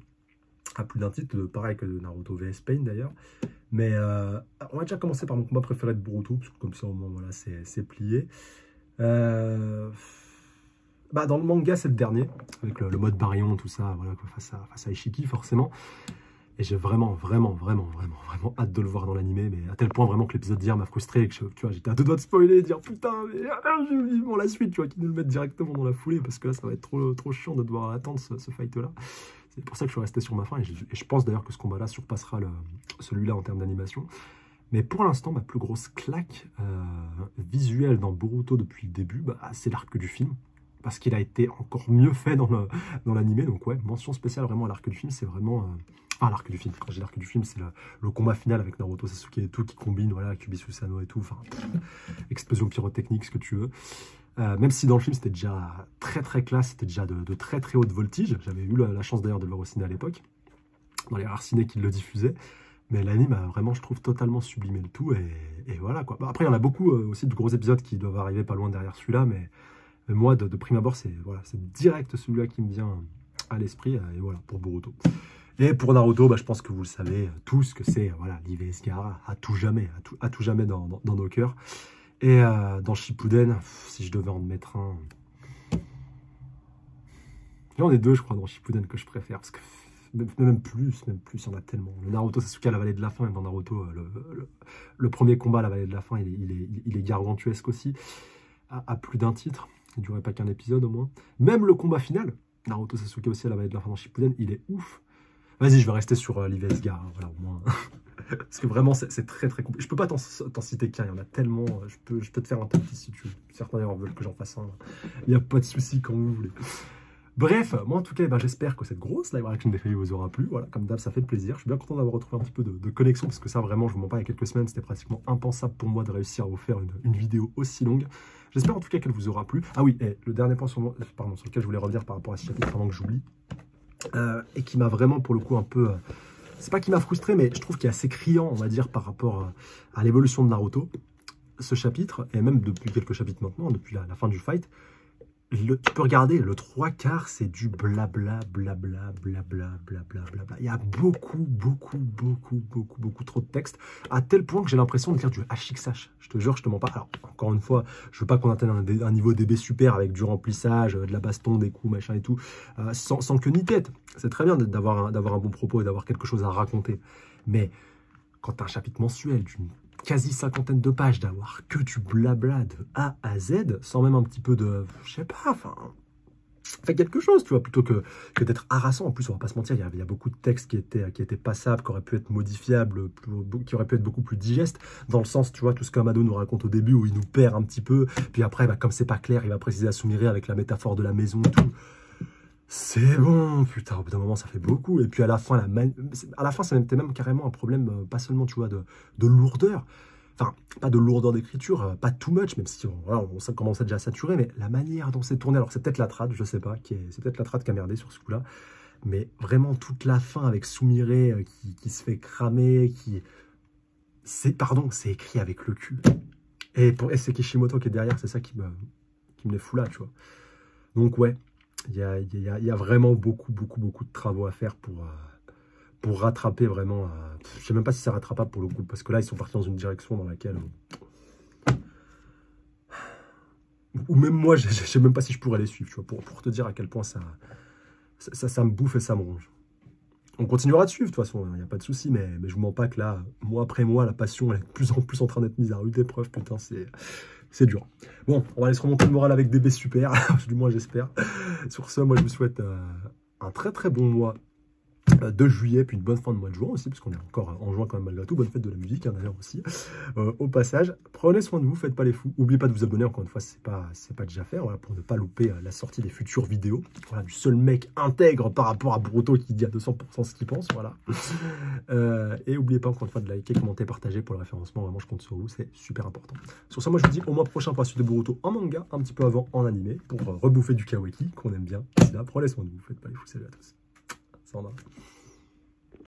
À plus d'un titre, pareil que de Naruto vs Pain, d'ailleurs. Mais euh, on va déjà commencer par mon combat préféré de Boruto, parce que comme ça, au moins, voilà, c'est plié. Euh, bah, dans le manga, c'est le dernier, avec le, mode Baryon, tout ça, voilà, face, à, face Ishiki, forcément. Et j'ai vraiment, vraiment, vraiment, vraiment, vraiment hâte de le voir dans l'animé, mais à tel point vraiment que l'épisode d'hier m'a frustré, que tu vois, j'étais à deux doigts de spoiler, et dire putain, mais ah, je vivement la suite, tu vois, qu'ils nous le mettent directement dans la foulée, parce que là, ça va être trop, trop chiant de devoir attendre ce, fight-là. C'est pour ça que je suis resté sur ma fin, et je, pense d'ailleurs que ce combat-là surpassera celui-là en termes d'animation. Mais pour l'instant, ma plus grosse claque euh, visuelle dans Boruto depuis le début, bah, c'est l'arc du film parce qu'il a été encore mieux fait dans l'animé. donc ouais, mention spéciale vraiment à l'arc du film, c'est vraiment... Euh, enfin, l'arc du film, quand j'ai l'arc du film, c'est le, combat final avec Naruto Sasuke et tout, qui combine, voilà, Kubisusano et tout, enfin, explosion pyrotechnique, ce que tu veux. Euh, même si dans le film, c'était déjà très très classe, c'était déjà de, très très haute voltige. J'avais eu la, chance d'ailleurs de le voir au ciné à l'époque, dans les rares ciné qui le diffusaient. Mais l'anime a vraiment, je trouve, totalement sublimé le tout. Et, voilà quoi. après, il y en a beaucoup euh, aussi de gros épisodes qui doivent arriver pas loin derrière celui-là, mais moi, de, prime abord, c'est voilà, direct celui-là qui me vient à l'esprit. Euh, et voilà, pour Boruto. Et pour Naruto, bah, je pense que vous le savez tous que c'est voilà, l'Ive à tout jamais, à tout, à tout jamais dans, nos cœurs. Et euh, dans Shippuden, si je devais en mettre un... J'en ai deux, je crois, dans Shippuden que je préfère. Parce que même, plus, même plus, il y en a tellement. Le Naruto Sasuke à la vallée de la fin, même dans Naruto, euh, le, premier combat à la vallée de la fin, il est, il est, il est gargantuesque aussi, à plus d'un titre. Ça ne durait pas qu'un épisode au moins. Même le combat final, Naruto Sasuke aussi à la vallée de l'infernal Shippuden, il est ouf. Vas-y, je vais rester sur euh, hein, voilà, au moins. *laughs* Parce que vraiment, c'est très très compliqué. Je peux pas t'en citer qu'un, il y en a tellement. Euh, je peux, je peux te faire un top si tu veux. Certains d'ailleurs veulent que j'en fasse un. Il n'y a pas de souci quand vous voulez. Bref, moi en tout cas, eh ben, j'espère que cette grosse live reaction des familles vous aura plu. Voilà, comme d'hab, ça fait plaisir. Je suis bien content d'avoir retrouvé un petit peu de, connexion parce que ça, vraiment, je vous mens pas, il y a quelques semaines, c'était pratiquement impensable pour moi de réussir à vous faire une vidéo aussi longue. J'espère en tout cas qu'elle vous aura plu. Ah oui, et le dernier point sur lequel je voulais revenir par rapport à ce chapitre avant que j'oublie, euh, et qui m'a vraiment pour le coup un peu... Euh, c'est pas qui m'a frustré, mais je trouve qu'il est assez criant, on va dire, par rapport euh, à, l'évolution de Naruto, ce chapitre, et même depuis quelques chapitres maintenant, depuis la fin du fight, tu peux regarder, le trois quarts, c'est du blabla, blabla, blabla, blabla, blabla. Il y a beaucoup, beaucoup, beaucoup, beaucoup, beaucoup trop de texte, à tel point que j'ai l'impression de lire du HXH. Je te jure, je te mens pas. Alors, encore une fois, je veux pas qu'on atteigne un, niveau DB super avec du remplissage, de la baston, des coups, machin et tout, euh, sans, que ni tête. C'est très bien d'avoir un, un bon propos et d'avoir quelque chose à raconter. Mais quand tu un chapitre mensuel d'une quasi cinquantaine de pages, d'avoir que du blabla de A à Z, sans même un petit peu de, je sais pas, enfin, fait quelque chose, tu vois, plutôt que, d'être harassant. En plus, on va pas se mentir, il y, a beaucoup de textes qui étaient, qui étaient passables, qui auraient pu être modifiables, qui auraient pu être beaucoup plus digestes, dans le sens, tu vois, tout ce qu'Amado nous raconte au début, où il nous perd un petit peu, puis après, bah, comme c'est pas clair, il va préciser à Soumiré avec la métaphore de la maison et tout. C'est bon, putain, au bout d'un moment, ça fait beaucoup. Et puis à la fin, la à la fin, c'était même carrément un problème, euh, pas seulement, tu vois, de, lourdeur. Enfin, pas de lourdeur d'écriture, euh, pas too much, même si on, ça commence à déjà saturer, mais la manière dont c'est tourné, alors c'est peut-être la trad, je sais pas, c'est peut-être la trad qui a merdé sur ce coup-là, mais vraiment toute la fin avec Soumiré euh, qui, se fait cramer, qui... C'est, pardon, c'est écrit avec le cul. Et, et c'est Kishimoto qui est derrière, c'est ça qui me, qui me les fout là, tu vois. Donc ouais, il y a, vraiment beaucoup, beaucoup, beaucoup de travaux à faire pour, euh, pour rattraper vraiment. Euh, je ne sais même pas si c'est rattrapable pour le coup, parce que là, ils sont partis dans une direction dans laquelle. Ou même moi, *laughs* je ne sais même pas si je pourrais les suivre, tu vois, pour, pour te dire à quel point ça, ça, ça, me bouffe et ça me ronge. On continuera de suivre, de toute façon, il n'y a pas de souci, mais, mais je vous mens pas que là, mois après mois, la passion est de plus en plus en train d'être mise à rude épreuve, putain, c'est c'est dur. Bon, on va aller se remonter le moral avec DB super, *laughs* du moins j'espère. Sur ce, moi je vous souhaite euh, un très très bon mois de juillet, puis une bonne fin de mois de juin aussi, parce qu'on est encore en juin quand même malgré tout. Bonne fête de la musique hein, d'ailleurs aussi. Euh, au passage, prenez soin de vous, faites pas les fous. N'oubliez pas de vous abonner, encore une fois, c'est pas, pas déjà fait, pour ne pas louper euh, la sortie des futures vidéos. Voilà, du seul mec intègre par rapport à Bruto qui dit à 200% ce qu'il pense, voilà. *laughs* et n'oubliez pas encore une fois de liker, commenter, partager pour le référencement, vraiment je compte sur vous, c'est super important. Sur ça, moi je vous dis au mois prochain pour la suite de Boruto en manga, un petit peu avant en animé, pour rebouffer du kawaii qu'on aime bien. là, prenez soin de vous, faites pas les fous, salut à tous. 懂了。